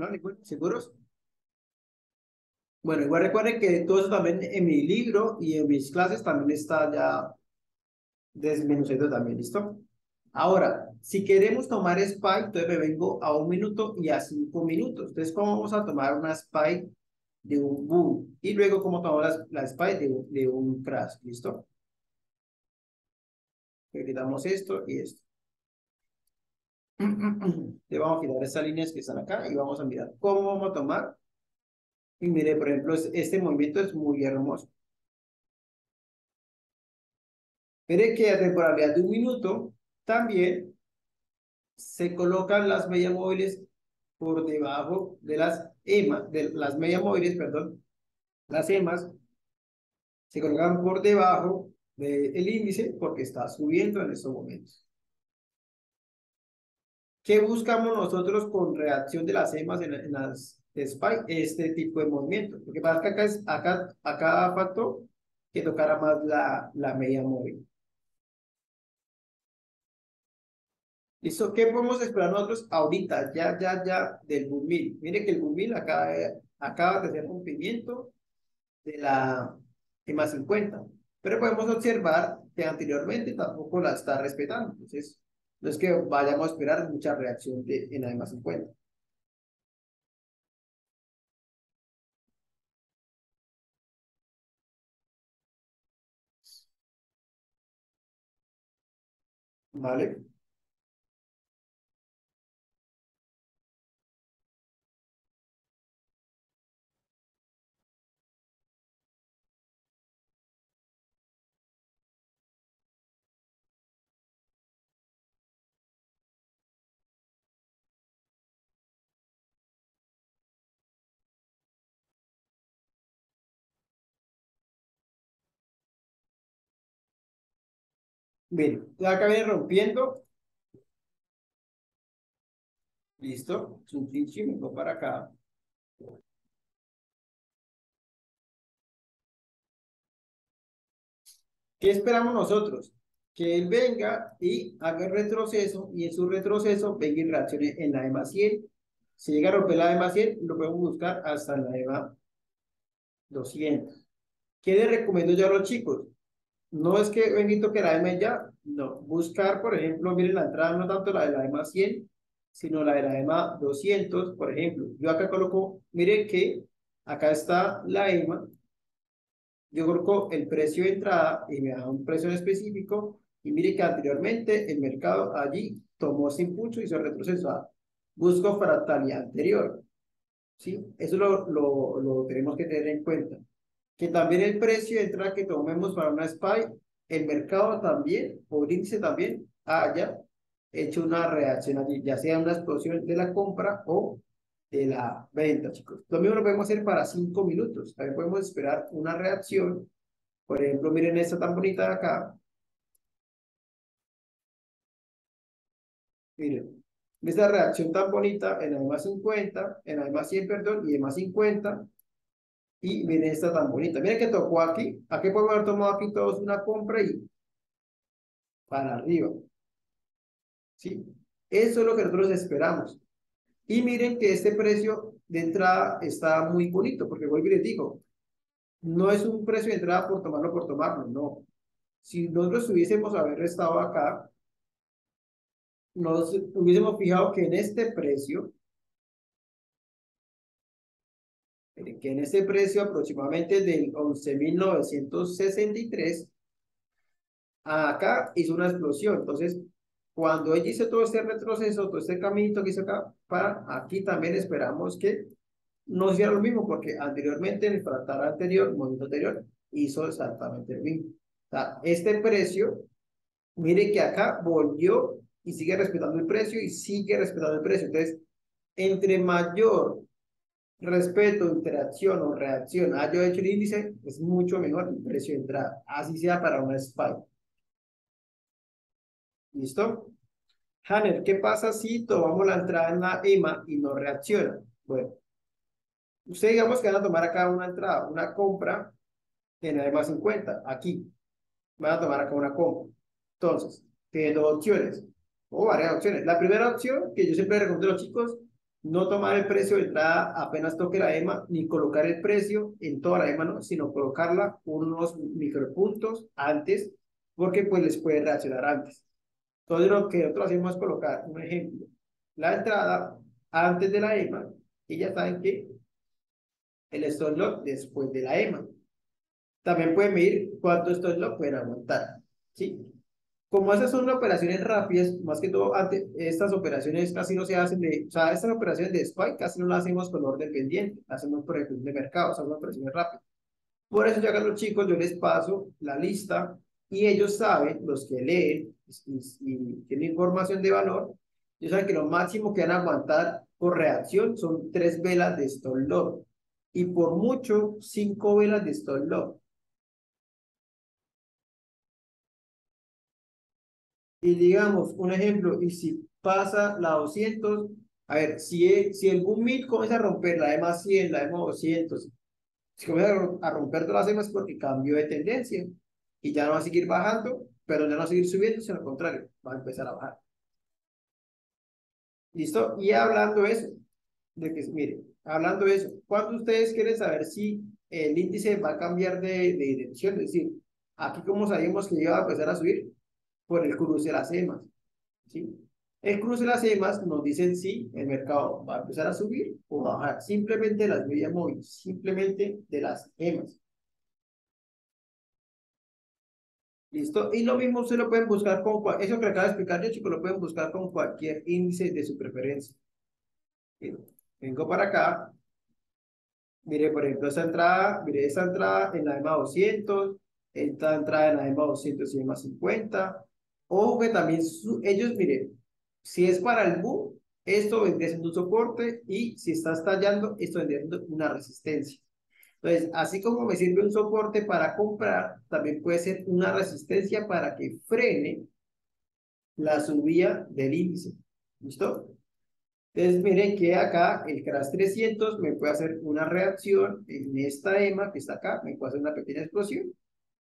¿No? ¿Seguros? Bueno, igual recuerden que todo eso también en mi libro y en mis clases también está ya desmenuzado también, ¿listo? Ahora, si queremos tomar SPY, entonces me vengo a un minuto y a cinco minutos. Entonces, ¿cómo vamos a tomar una SPY de un boom? Y luego, ¿cómo tomamos la, la SPY de, de un crash? ¿Listo? Le quitamos esto y esto. Le vamos a quitar estas líneas que están acá y vamos a mirar cómo vamos a tomar. Y mire, por ejemplo, este movimiento es muy hermoso. Mire que a temporalidad de un minuto también se colocan las medias móviles por debajo de las EMAs, de las medias móviles, perdón, las EMAs se colocan por debajo del índice porque está subiendo en estos momentos. ¿Qué buscamos nosotros con reacción de las EMAs en, las SPY? Este tipo de movimiento. Lo que pasa es que acá, es, acá, acá faltó que tocara más la, la media móvil. ¿Listo? ¿Qué podemos esperar nosotros ahorita, ya, ya, ya, del Bumil? Mire que el Bumil acaba, acaba de hacer rompimiento de la EMA 50, pero podemos observar que anteriormente tampoco la está respetando. Entonces, no es que vayamos a esperar mucha reacción de, en 50. ¿Vale? Bien, acá viene rompiendo. Listo. Es un pinche me para acá. ¿Qué esperamos nosotros? Que él venga y haga el retroceso y en su retroceso venga y reaccione en la EMA 100. Si llega a romper la EMA 100, lo podemos buscar hasta la EMA 200. ¿Qué le recomiendo yo a los chicos? No es que bendito que la EMA ya, no, buscar, por ejemplo, miren la entrada, no tanto la de la EMA 100, sino la de la EMA 200, por ejemplo. Yo acá coloco, miren que acá está la EMA, yo coloco el precio de entrada y me da un precio específico, y mire que anteriormente el mercado allí tomó ese impulso y se retrocesó. Busco fractalidad anterior. ¿Sí? Eso lo, lo, lo tenemos que tener en cuenta que también el precio de entrada que tomemos para una SPY, el mercado también, o índice también, haya hecho una reacción allí, ya sea una explosión de la compra o de la venta, chicos. Lo mismo lo podemos hacer para cinco minutos. También podemos esperar una reacción. Por ejemplo, miren esta tan bonita de acá. Miren, esta reacción tan bonita en la EMA 50, en la EMA 100, perdón, y EMA 50, y miren esta tan bonita. Miren que tocó aquí. Aquí podemos haber tomado aquí todos una compra y para arriba. ¿Sí? Eso es lo que nosotros esperamos. Y miren que este precio de entrada está muy bonito, porque vuelvo y les digo, no es un precio de entrada por tomarlo por tomarlo, no. Si nosotros hubiésemos haber estado acá, nos hubiésemos fijado que en este precio que en ese precio aproximadamente del 11.963, acá hizo una explosión. Entonces, cuando ella hizo todo este retroceso, todo este caminito que hizo acá, para aquí también esperamos que no sea lo mismo, porque anteriormente en el fractal anterior, el movimiento anterior, hizo exactamente lo mismo. O sea, este precio, mire que acá volvió y sigue respetando el precio y sigue respetando el precio. Entonces, entre mayor respeto, interacción o reacción a yo hecho el índice, es mucho menor el precio de entrada, así sea para una SPY. ¿Listo? Hanner, ¿qué pasa si tomamos la entrada en la EMA y no reacciona? Bueno, usted digamos que van a tomar acá una entrada, una compra en la EMA 50, aquí. Van a tomar acá una compra. Entonces, tiene dos opciones, o varias opciones. La primera opción, que yo siempre recomiendo a los chicos, no tomar el precio de entrada apenas toque la EMA, ni colocar el precio en toda la EMA, ¿no? sino colocarla unos micropuntos antes, porque pues les puede reaccionar antes. Entonces lo que nosotros hacemos es colocar, un ejemplo, la entrada antes de la EMA, y ya saben que el stop loss después de la EMA. También pueden medir cuánto stop loss pueden aguantar. ¿sí? Como esas son operaciones rápidas, más que todo, antes, estas operaciones casi no se hacen de, o sea, estas operaciones de spike casi no las hacemos con orden pendiente, las hacemos por ejemplo de mercado, son operaciones rápidas. Por eso ya a los chicos yo les paso la lista y ellos saben, los que leen y, tienen información de valor, ellos saben que lo máximo que van a aguantar por reacción son tres velas de stop loss y por mucho cinco velas de stop loss. Y digamos, un ejemplo, y si pasa la 200, a ver, si, si el boom mid comienza a romper la EMA 100, la EMA 200, si comienza a romper todas las EMAs porque cambió de tendencia y ya no va a seguir bajando, pero ya no va a seguir subiendo, sino al contrario, va a empezar a bajar. ¿Listo? Y hablando eso, de que, mire, hablando de eso, ¿cuándo ustedes quieren saber si el índice va a cambiar de, de dirección? Es decir, aquí como sabíamos que iba a empezar a subir, por el cruce de las EMAs. ¿sí? El cruce de las EMAs nos dicen si el mercado va a empezar a subir o bajar. Simplemente las medidas móviles, simplemente de las EMAs. ¿Listo? Y lo mismo se lo pueden buscar con, eso que acabo de explicar yo, chicos, lo pueden buscar con cualquier índice de su preferencia. Vengo para acá. Mire, por ejemplo, esta entrada, mire, esta entrada en la EMA 200, esta entrada en la EMA 200 y EMA 50, Ojo que también ellos, miren, si es para el boom, esto vendría siendo un soporte y si está estallando, esto vendría siendo una resistencia. Entonces, así como me sirve un soporte para comprar, también puede ser una resistencia para que frene la subida del índice. ¿Listo? Entonces, miren que acá el CRAS 300 me puede hacer una reacción en esta EMA que está acá, me puede hacer una pequeña explosión.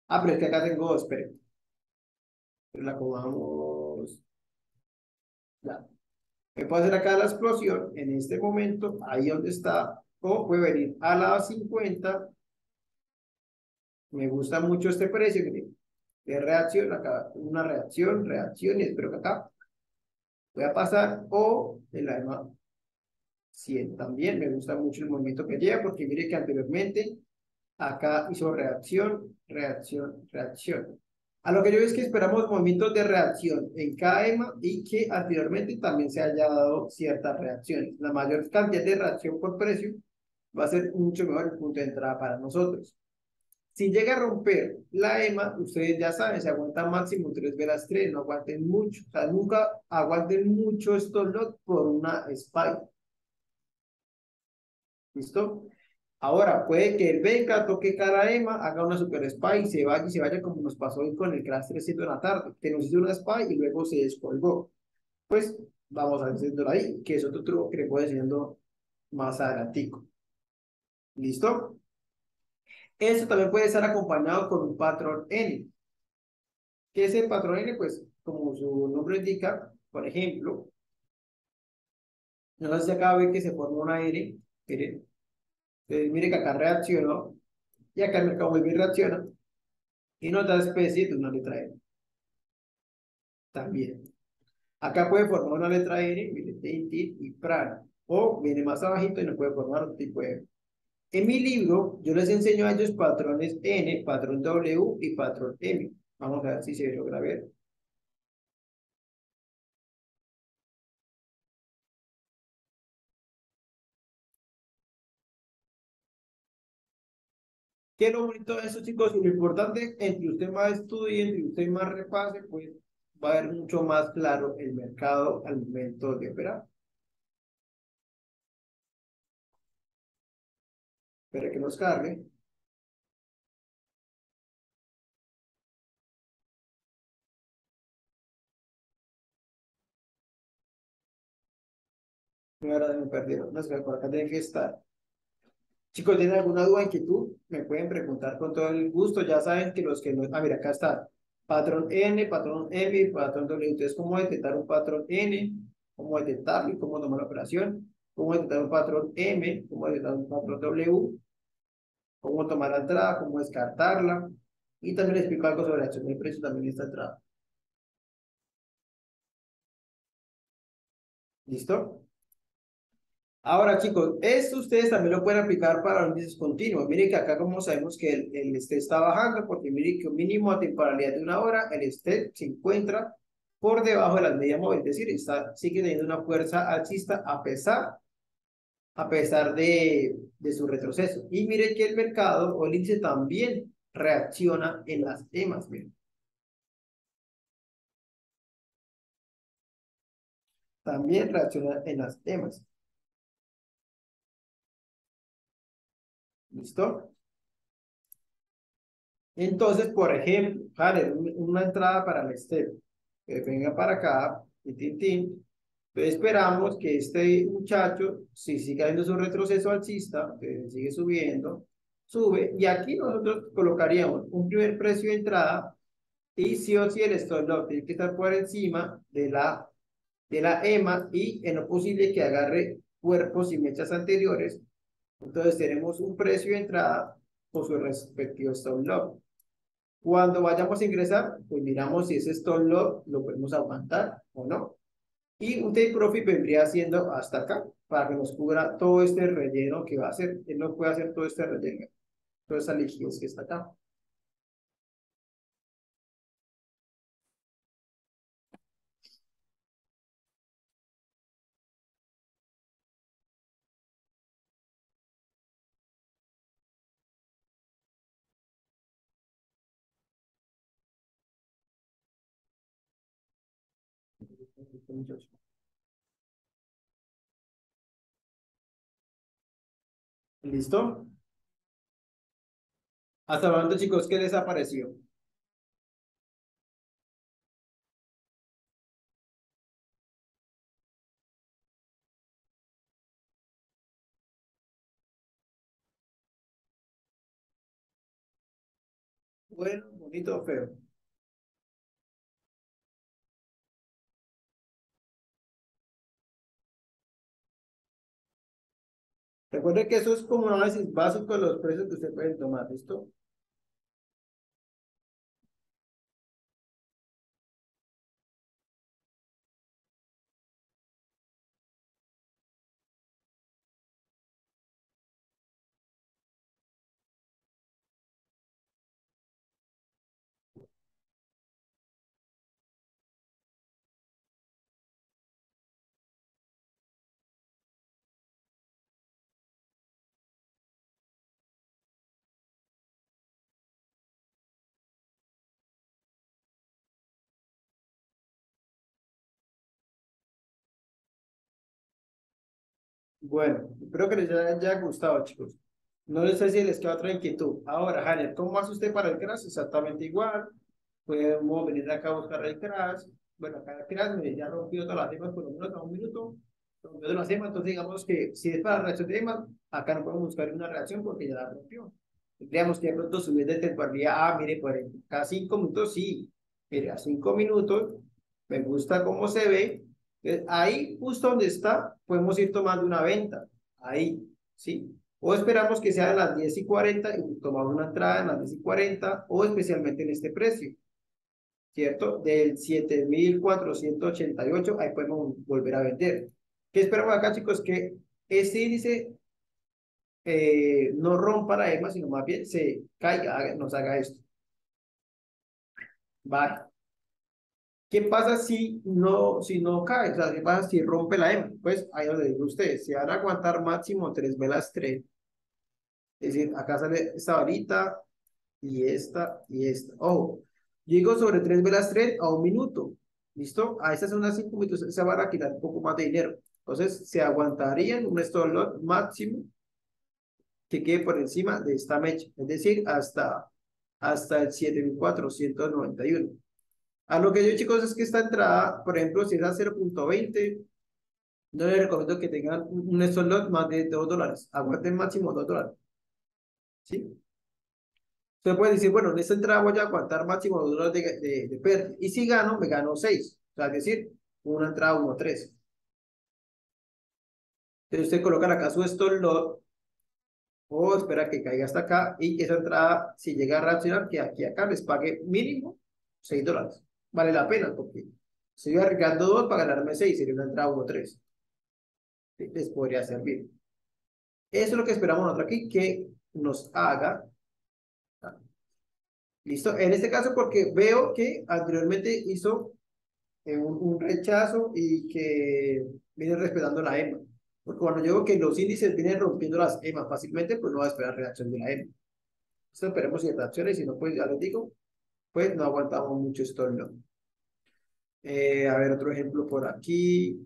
Ah, pero es que acá tengo, esperen, la acomodamos. Ya. Me puedo hacer acá la explosión en este momento, ahí donde está, o puede venir a la 50. Me gusta mucho este precio, de reacción, acá una reacción, reacción, y espero que acá voy a pasar, o el la 100 también, me gusta mucho el movimiento que lleva, porque mire que anteriormente acá hizo reacción, reacción, reacción. A lo que yo veo es que esperamos movimientos de reacción en cada EMA y que anteriormente también se haya dado ciertas reacciones. La mayor cantidad de reacción por precio va a ser mucho mejor el punto de entrada para nosotros. Si llega a romper la EMA, ustedes ya saben, se aguanta máximo tres velas tres, no aguanten mucho. O sea, nunca aguanten mucho estos lots por una spike. ¿Listo? Ahora, puede que el venga, toque cara EMA, haga una super spy y se vaya y se vaya como nos pasó hoy con el Crash 300 en la tarde, que nos hizo una spy y luego se descolgó. Pues vamos a encenderlo ahí, que es otro truco que le voy enseñando más adelantico. ¿Listo? Esto también puede estar acompañado con un patrón N. ¿Qué es el patrón N? Pues, como su nombre indica, por ejemplo, no sé si acá ve que se forma una N, miren, entonces, mire que acá reaccionó y acá el mercado muy reacciona y nos da especie de una letra N. También. Acá puede formar una letra N, mire, Tintit y Prana. O viene más abajito y nos puede formar otro tipo. En mi libro, yo les enseño a ellos patrones N, patrón W y patrón M. Vamos a ver si se logra ver. ¿Qué es lo bonito de eso, chicos? Y lo importante, entre usted más estudie, entre usted más repase, pues va a ver mucho más claro el mercado al momento de operar. Espera que nos cargue. Ahora me perdieron. No sé, por acá tiene que estar. Chicos, ¿tienen alguna duda, inquietud? Me pueden preguntar con todo el gusto. Ya saben que los que no... Ah, mira, acá está. Patrón N, patrón M, patrón W. Entonces, ¿cómo detectar un patrón N? ¿Cómo detectarlo y cómo tomar la operación? cómo detectar un patrón M, cómo detectar un patrón W, cómo tomar la entrada, cómo descartarla, y también les explico algo sobre la acción de precio también esta entrada. ¿Listo? Ahora, chicos, esto ustedes también lo pueden aplicar para los índices continuos. Miren que acá como sabemos que el, el está bajando, porque miren que un mínimo a temporalidad de una hora, el STEP se encuentra por debajo de las medias móviles, es decir, está, sigue teniendo una fuerza alcista a pesar, a pesar de, de su retroceso. Y miren que el mercado o el índice también reacciona en las EMAs, miren. También reacciona en las EMAs. ¿Listo? Entonces, por ejemplo, vale, una entrada para el step, que venga para acá, y tin, tin. Entonces esperamos que este muchacho, si sigue haciendo su retroceso alcista, que sigue subiendo, sube, y aquí nosotros colocaríamos un primer precio de entrada, y sí o sí el stop loss tiene que estar por encima de la, de la EMA, y en lo posible que agarre cuerpos y mechas anteriores entonces tenemos un precio de entrada con su respectivo stop loss. Cuando vayamos a ingresar, pues miramos si ese stop loss lo podemos aguantar o no. Y un take profit vendría siendo hasta acá, para que nos cubra todo este relleno que va a hacer. Él no puede hacer todo este relleno, toda esa liquidez que está acá. ¿Listo? Hasta momento, chicos, ¿qué les ha? Bueno, bonito o feo. Recuerde que eso es como un análisis básico de los precios que usted puede tomar, ¿listo? Bueno, espero que les haya, gustado, chicos. No sé si les queda otra inquietud. Ahora, Janet, ¿cómo hace usted para el crash? Exactamente igual. Podemos venir acá a buscar el crash. Bueno, acá el crash me ya rompió todas las temas por lo menos a un minuto. Rompió las temas, entonces digamos que si es para la reacción de temas, acá no podemos buscar una reacción porque ya la rompió. Tendríamos que de pronto subir de temporalidad. Ah, mire, por cada cinco minutos sí. Mire, a cinco minutos me gusta cómo se ve ahí, justo donde está, podemos ir tomando una venta. Ahí, ¿sí? O esperamos que sea a las 10 y 40 y tomamos una entrada en las 10 y 40 o especialmente en este precio. ¿Cierto? Del 7488, ahí podemos volver a vender. ¿Qué esperamos acá, chicos? Que este índice eh, no rompa la EMA, sino más bien se caiga, nos haga esto. Vale. ¿Qué pasa si no, si no cae? O sea, ¿qué pasa si rompe la M? Pues ahí donde digo ustedes, se van a aguantar máximo tres velas tres. Es decir, acá sale esta varita y esta y esta. Ojo, llego sobre tres velas tres a un minuto. ¿Listo? A estas son unas cinco minutos, se van a quitar un poco más de dinero. Entonces, se aguantarían un stop loss máximo que quede por encima de esta mecha. Es decir, hasta, hasta el 7491. A lo que yo, chicos, es que esta entrada, por ejemplo, si es a 0.20, no les recomiendo que tengan un stop más de 2 dólares. Aguanten máximo 2 dólares. ¿Sí? Usted puede decir, bueno, en esta entrada voy a aguantar máximo 2 dólares de, de, pérdida. Y si gano, me gano 6. O sea, es decir, una entrada 1.3. Entonces usted coloca acá su stop loss o espera que caiga hasta acá y esa entrada, si llega a reaccionar, que aquí acá les pague mínimo 6 dólares. Vale la pena porque estoy arriesgando 2 para ganarme 6, sería una entrada 1-3. Les podría servir. Eso es lo que esperamos nosotros aquí, que nos haga. ¿Listo? En este caso porque veo que anteriormente hizo eh, un, un rechazo y que viene respetando la EMA. Porque cuando yo veo que los índices vienen rompiendo las EMA fácilmente, pues no va a esperar reacción de la EMA. Esto esperemos si reacciona y si no, pues ya les digo, pues no aguantamos mucho esto no. Eh, a ver, otro ejemplo por aquí.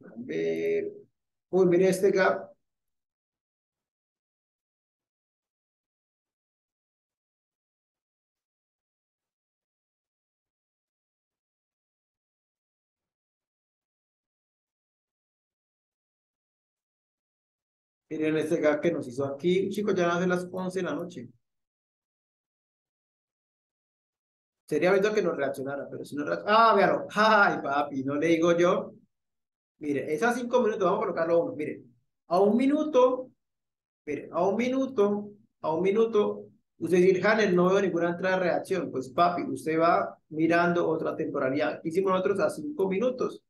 A. Uy, mire este gap. Miren este gap que nos hizo aquí. Chicos, ya hace las 11 de la noche. Sería bonito que nos reaccionara, pero si no reacciona... ¡Ah, véalo! ¡Ay, papi! No le digo yo. Mire, esas cinco minutos, vamos a colocarlo uno. Mire, a un minuto, mire, a un minuto, a un minuto, usted dice, Hanner, no veo ninguna entrada reacción. Pues, papi, usted va mirando otra temporalidad. Hicimos nosotros a cinco minutos.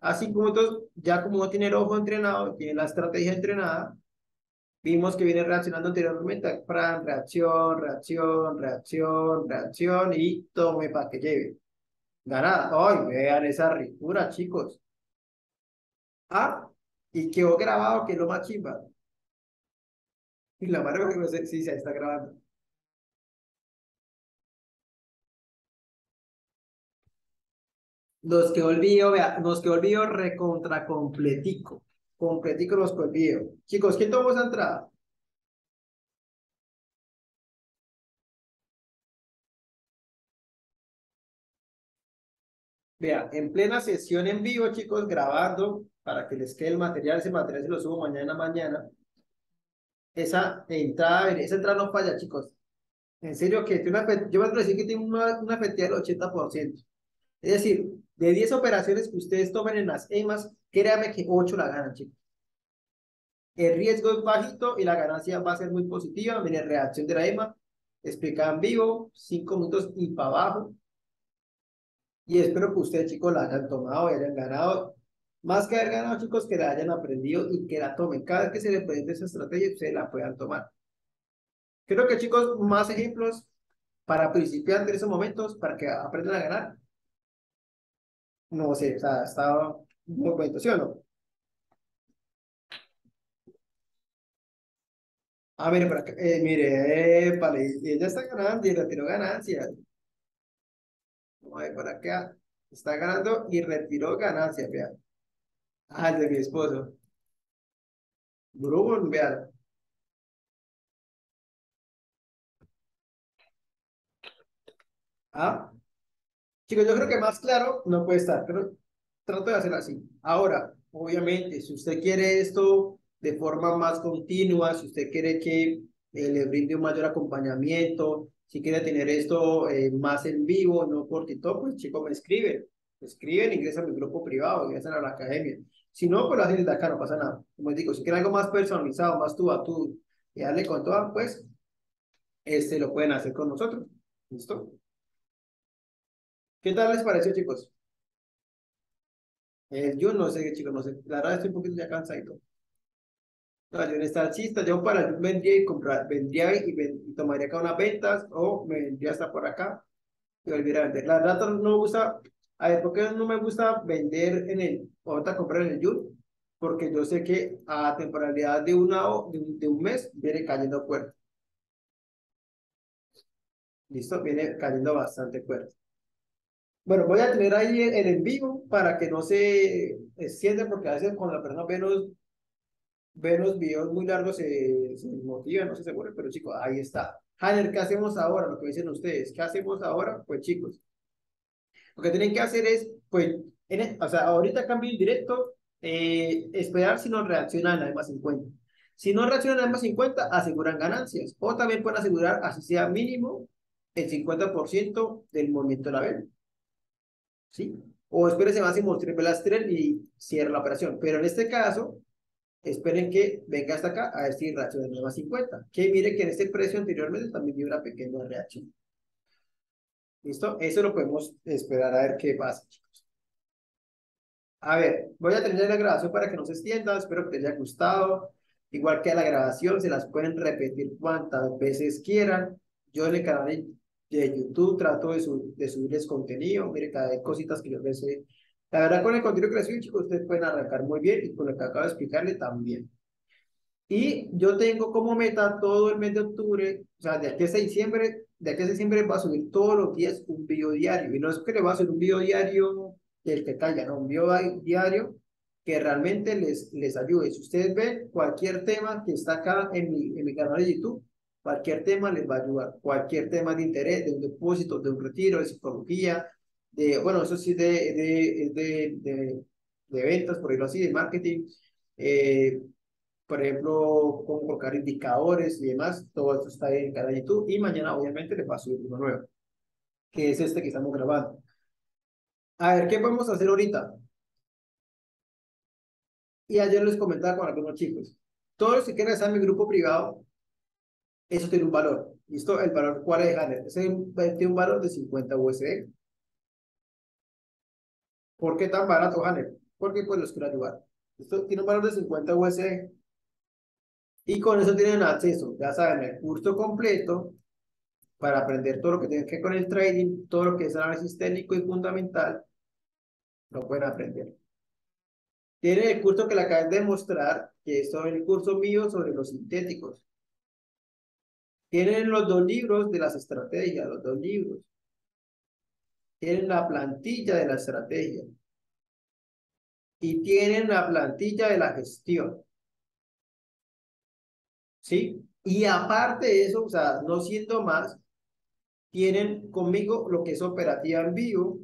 A cinco minutos, ya como no tiene el ojo entrenado, tiene la estrategia entrenada, vimos que viene reaccionando anteriormente, para reacción, reacción, reacción, reacción y tome para que lleve. Ganada. Ay, vean esa ricura, chicos. Ah, y quedó grabado, que es lo más chimba. Y la madre que no sé si se está grabando. Nos que olvido, vea, nos que olvido recontra completico. Completico los que olvido. Chicos, ¿quién tomó esa entrada? Vea, en plena sesión en vivo, chicos, grabando, para que les quede el material, ese material se lo subo mañana mañana. Esa entrada, esa entrada no falla, chicos. En serio que una, yo voy a decir que tiene una, una efectividad del 80%. Es decir, de 10 operaciones que ustedes tomen en las EMAS, créanme que 8 la ganan, chicos. El riesgo es bajito y la ganancia va a ser muy positiva. Miren, reacción de la EMA, explicada en vivo, 5 minutos y para abajo. Y espero que ustedes, chicos, la hayan tomado y hayan ganado. Más que haber ganado, chicos, que la hayan aprendido y que la tomen. Cada vez que se les presente esa estrategia, ustedes la puedan tomar. Creo que, chicos, más ejemplos para principiantes en esos momentos, para que aprendan a ganar. No sé, o sea, estaba muy bonito, ¿sí o no? Ah, mire, por acá, eh, mire, vale, ella está ganando y retiró ganancias. Vamos a ver por acá. Está ganando y retiró ganancias, vean. Ah, de mi esposo. Bruno, vean. Ah. Chicos, yo creo que más claro no puede estar, pero trato de hacerlo así. Ahora, obviamente, si usted quiere esto de forma más continua, si usted quiere que eh, le brinde un mayor acompañamiento, si quiere tener esto eh, más en vivo, no por TikTok, pues chicos, me escriben. Me escriben, ingresan a mi grupo privado, ingresan a la academia. Si no, pues lo hacen desde acá, no pasa nada. Como les digo, si quieren algo más personalizado, más tú a tú, y darle con todo, pues, este lo pueden hacer con nosotros. ¿Listo? ¿Qué tal les pareció, chicos? Eh, yo no sé, chicos, no sé. La verdad estoy un poquito ya cansadito. No, yo en esta chista, yo para el vendría y comprar, vendría y, tomaría acá unas ventas o me vendría hasta por acá y volvería a vender. La verdad no me gusta, a ver, ¿por qué no me gusta vender en el, ahorita comprar en el YouTube? Porque yo sé que a temporalidad de, una, de, de un mes viene cayendo fuerte. ¿Listo? Viene cayendo bastante fuerte. Bueno, voy a tener ahí el en vivo para que no se extienda, porque a veces cuando la persona ve los, ve los videos muy largos se, se motiva, no se seguro, pero chicos, ahí está. Hanner, ¿qué hacemos ahora? Lo que dicen ustedes, ¿qué hacemos ahora? Pues chicos, lo que tienen que hacer es, pues, en, o sea, ahorita cambio en directo, eh, esperar si no reaccionan a la EMA 50. Si no reaccionan a la EMA 50, aseguran ganancias. O también pueden asegurar, así sea mínimo, el 50% del movimiento de la vela. ¿Sí? o espérese máximo triple estrella y cierre la operación. Pero en este caso, esperen que venga hasta acá a decir reacción de 9 a 50. Que mire que en este precio anteriormente también dio una pequeña reacción. ¿Listo? Eso lo podemos esperar a ver qué pasa, chicos. A ver, voy a tener la grabación para que no se extienda. Espero que te haya gustado. Igual que a la grabación, se las pueden repetir cuantas veces quieran. Yo en el canal de YouTube trato de, de subirles contenido. Mire, cada vez cositas que yo les La verdad, con el contenido que les subo, chicos, ustedes pueden arrancar muy bien y con lo que acabo de explicarle también. Y yo tengo como meta todo el mes de octubre, o sea, de aquí a diciembre, de aquí a diciembre va a subir todos los días un video diario. Y no es que le va a hacer un video diario del que calla, no, un video diario que realmente les, les ayude. Si ustedes ven cualquier tema que está acá en mi, en mi canal de YouTube, cualquier tema les va a ayudar. Cualquier tema de interés, de un depósito, de un retiro, de psicología, de, bueno, eso sí, de, de, de, de, de ventas, por ejemplo así, de marketing. Eh, por ejemplo, cómo colocar indicadores y demás, todo esto está en el canal de YouTube y mañana obviamente les va a subir uno nuevo, que es este que estamos grabando. A ver, ¿qué podemos hacer ahorita? Y ayer les comentaba con algunos chicos, todos los que quieren estar en mi grupo privado, eso tiene un valor. ¿Listo? ¿El valor cuál es, Hanner? Ese tiene un valor de 50 USD. ¿Por qué tan barato, Hanner? Porque pues los quiero ayudar. Esto tiene un valor de 50 USD. Y con eso tienen acceso, ya saben, el curso completo para aprender todo lo que tiene que ver con el trading, todo lo que es análisis técnico y fundamental, lo pueden aprender. Tienen el curso que le acabo de mostrar, que es el curso mío sobre los sintéticos. Tienen los dos libros de las estrategias, los dos libros. Tienen la plantilla de la estrategia. Y tienen la plantilla de la gestión. ¿sí? Y aparte de eso, o sea, no siento más, tienen conmigo lo que es operativa en vivo,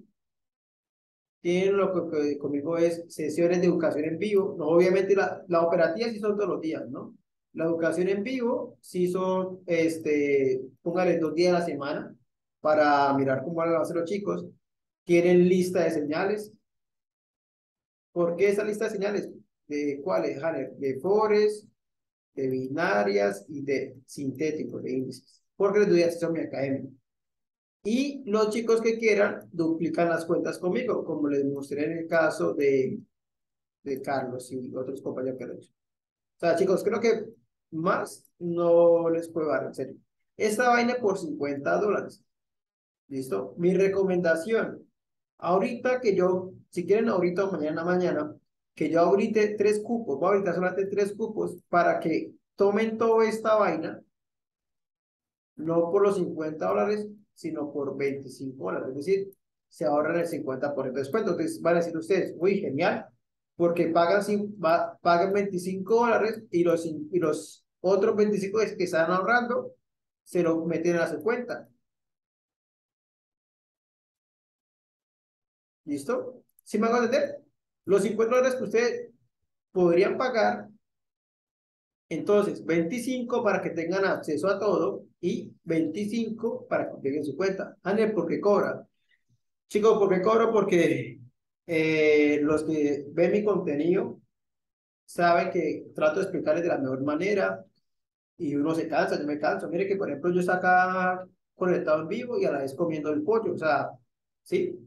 tienen lo que, conmigo es sesiones de educación en vivo, no, obviamente la, la operativa sí son todos los días, ¿no? La educación en vivo sí son, este, póngale dos días a la semana para mirar cómo van a hacer los chicos. Tienen lista de señales. ¿Por qué esa lista de señales? ¿De cuáles, Hanner? De Forex, de binarias y de sintéticos, de índices, porque les doy acceso a mi academia. Y los chicos que quieran duplican las cuentas conmigo, como les mostré en el caso de, de Carlos y otros compañeros que han hecho. O sea, chicos, creo que más no les puedo dar, en serio. Esta vaina por 50 dólares. ¿Listo? Mi recomendación, ahorita que yo, si quieren ahorita o mañana, mañana, que yo ahorita tres cupos, voy a ahorita solamente tres cupos para que tomen toda esta vaina, no por los 50 dólares, sino por 25 dólares. Es decir, se ahorran el 50% de descuento. Entonces van a decir ustedes, uy, genial, porque pagan, pagan 25 dólares y los, y los otros 25 que están ahorrando se lo meten a su cuenta. ¿Listo? ¿Sí me a entender? Los 50 dólares que ustedes podrían pagar, entonces 25 para que tengan acceso a todo y 25 para que lleguen su cuenta. Ande, ¿por qué cobra? Chicos, ¿por qué cobro? Porque eh, los que ven mi contenido saben que trato de explicarles de la mejor manera y uno se cansa, yo me canso. Mire que, por ejemplo, yo estoy acá conectado en vivo y a la vez comiendo el pollo, o sea, ¿sí?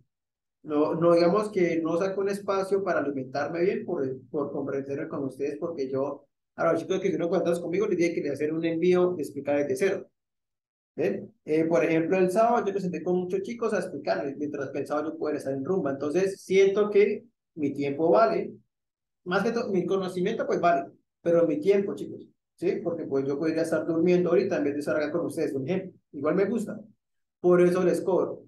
No, no digamos que no saco un espacio para alimentarme bien por, por comprender con ustedes, porque yo a los chicos que estuvieron conectados conmigo les dije que le hacer un envío de explicar desde cero. ¿Ven? Eh, por ejemplo, el sábado yo me senté con muchos chicos a explicarles, mientras pensaba yo poder estar en rumba. Entonces, siento que mi tiempo vale, más que todo, mi conocimiento pues vale, pero mi tiempo, chicos, ¿sí? Porque pues yo podría estar durmiendo ahorita en vez de estar acá con ustedes, por ejemplo. Igual me gusta. Por eso les cobro.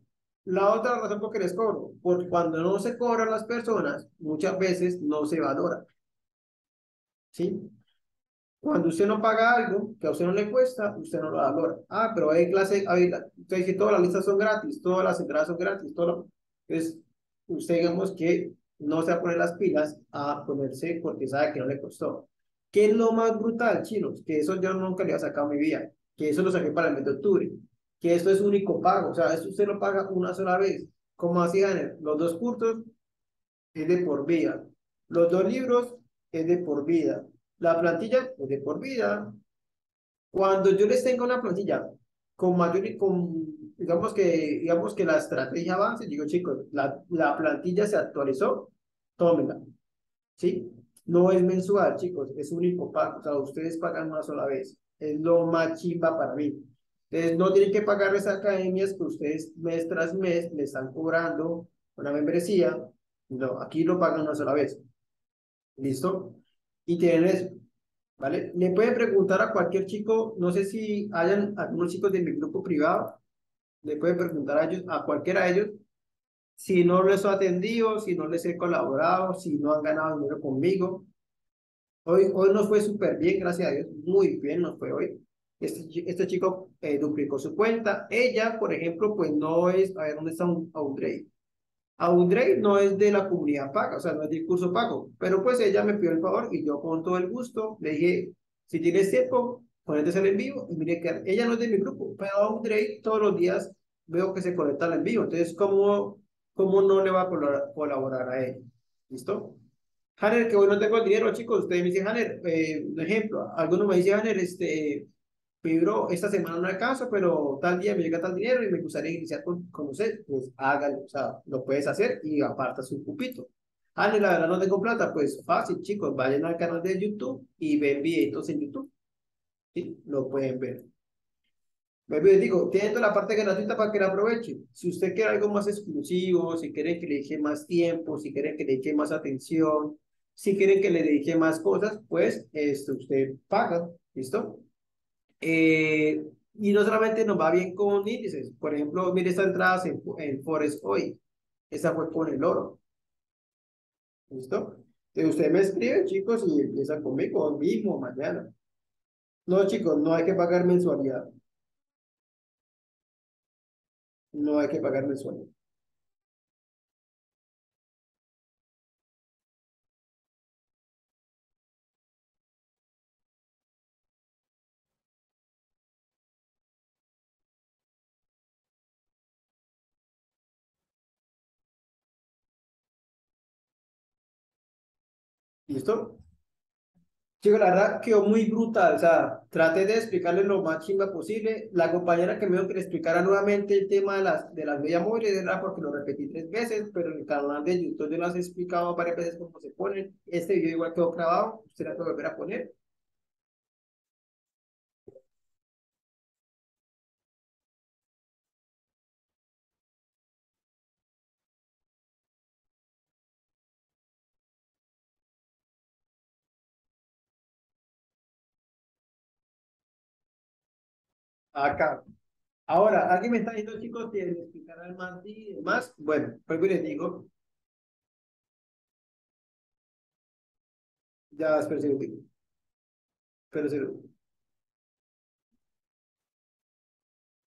La otra razón por qué les cobro, porque cuando no se cobran las personas, muchas veces no se valora. ¿Sí? Cuando usted no paga algo que a usted no le cuesta, usted no lo valora. Ah, pero hay clase, hay, usted dice todas las listas son gratis, todas las entradas son gratis, todo Entonces, usted digamos que no se va a poner las pilas a ponerse porque sabe que no le costó. ¿Qué es lo más brutal, chinos? Que eso yo nunca le había sacado en mi vida. Que eso lo saqué para el mes de octubre que esto es único pago, o sea, esto usted lo paga una sola vez. como ganan los dos cursos es de por vida. Los dos libros es de por vida. La plantilla es de por vida. Cuando yo les tengo una plantilla con mayor, con, digamos que, digamos que la estrategia avance, digo, chicos, la, la plantilla se actualizó, tómenla. ¿Sí? No es mensual, chicos, es único pago. O sea, ustedes pagan una sola vez. Es lo más chimba para mí. Entonces, no tienen que pagar esas academias que ustedes mes tras mes le están cobrando una membresía. No, aquí lo pagan una sola vez. ¿Listo? Y tienen eso. ¿Vale? Le pueden preguntar a cualquier chico, no sé si hayan algunos chicos de mi grupo privado, le pueden preguntar a ellos, a cualquiera de ellos, si no les he atendido, si no les he colaborado, si no han ganado dinero conmigo. Hoy, hoy nos fue súper bien, gracias a Dios, muy bien nos fue hoy. Este, este chico eh, duplicó su cuenta. Ella, por ejemplo, pues no es, a ver, ¿dónde está un, Audrey? Audrey no es de la comunidad paga, o sea, no es del curso pago, pero pues ella me pidió el favor y yo con todo el gusto le dije, si tienes tiempo, ponete al en vivo y mire que ella no es de mi grupo, pero Audrey todos los días veo que se conecta al en vivo, entonces, ¿cómo, cómo no le va a colaborar a ella? ¿Listo? Hanner, que hoy no tengo el dinero, chicos, ustedes me dicen, Hanner, eh, un ejemplo, alguno me dice, Hanner, este, pero esta semana no alcanzo, pero tal día me llega tal dinero y me gustaría iniciar con, con usted, pues hágalo, o sea, lo puedes hacer y aparta su cupito. Ah, la verdad no tengo plata, pues fácil, chicos, vayan al canal de YouTube y ven videitos en YouTube. ¿Sí? Lo pueden ver. Les digo, tienen la parte gratuita para que la aprovechen. Si usted quiere algo más exclusivo, si quieren que le dedique más tiempo, si quieren que le dedique más atención, si quieren que le dedique más cosas, pues esto usted paga, ¿listo? Eh, y no solamente nos va bien con índices. Por ejemplo, mire esta entrada en, en Forex hoy. Esa fue con el oro. ¿Listo? Entonces usted me escribe, chicos, y empieza conmigo hoy mismo, mañana. No, chicos, no hay que pagar mensualidad. No hay que pagar mensualidad. ¿Listo? Chicos, la verdad quedó muy brutal, o sea, traté de explicarle lo más chimba posible. La compañera que me dijo que le explicara nuevamente el tema de las, de las medias móviles era porque lo repetí tres veces, pero en el canal de YouTube yo las he explicado varias veces cómo se ponen. Este video igual quedó grabado, la puede volver a poner. Acá. Ahora, alguien me está diciendo, chicos, que explicarán más y demás. Bueno, pues les digo. Ya, espera un. Espera un.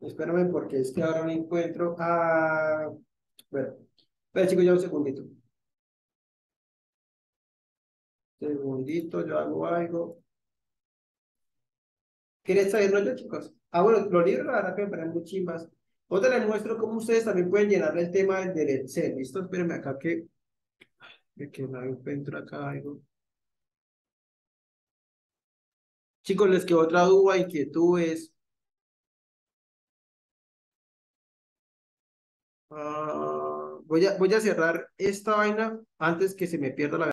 Espérame porque es que ahora no encuentro. Ah, bueno. Espera, chicos, ya un segundito. Segundito, yo hago algo. ¿Quieres saberlo yo, chicos? Ah, bueno, los libros la verdad que me parecen muy chimbas. Otra les muestro cómo ustedes también pueden llenar el tema del Excel. ¿Listo? Espérenme acá que... Que no encuentro acá algo. Chicos, les quedó otra duda, inquietudes. Uh, voy, a, voy a cerrar esta vaina antes que se me pierda la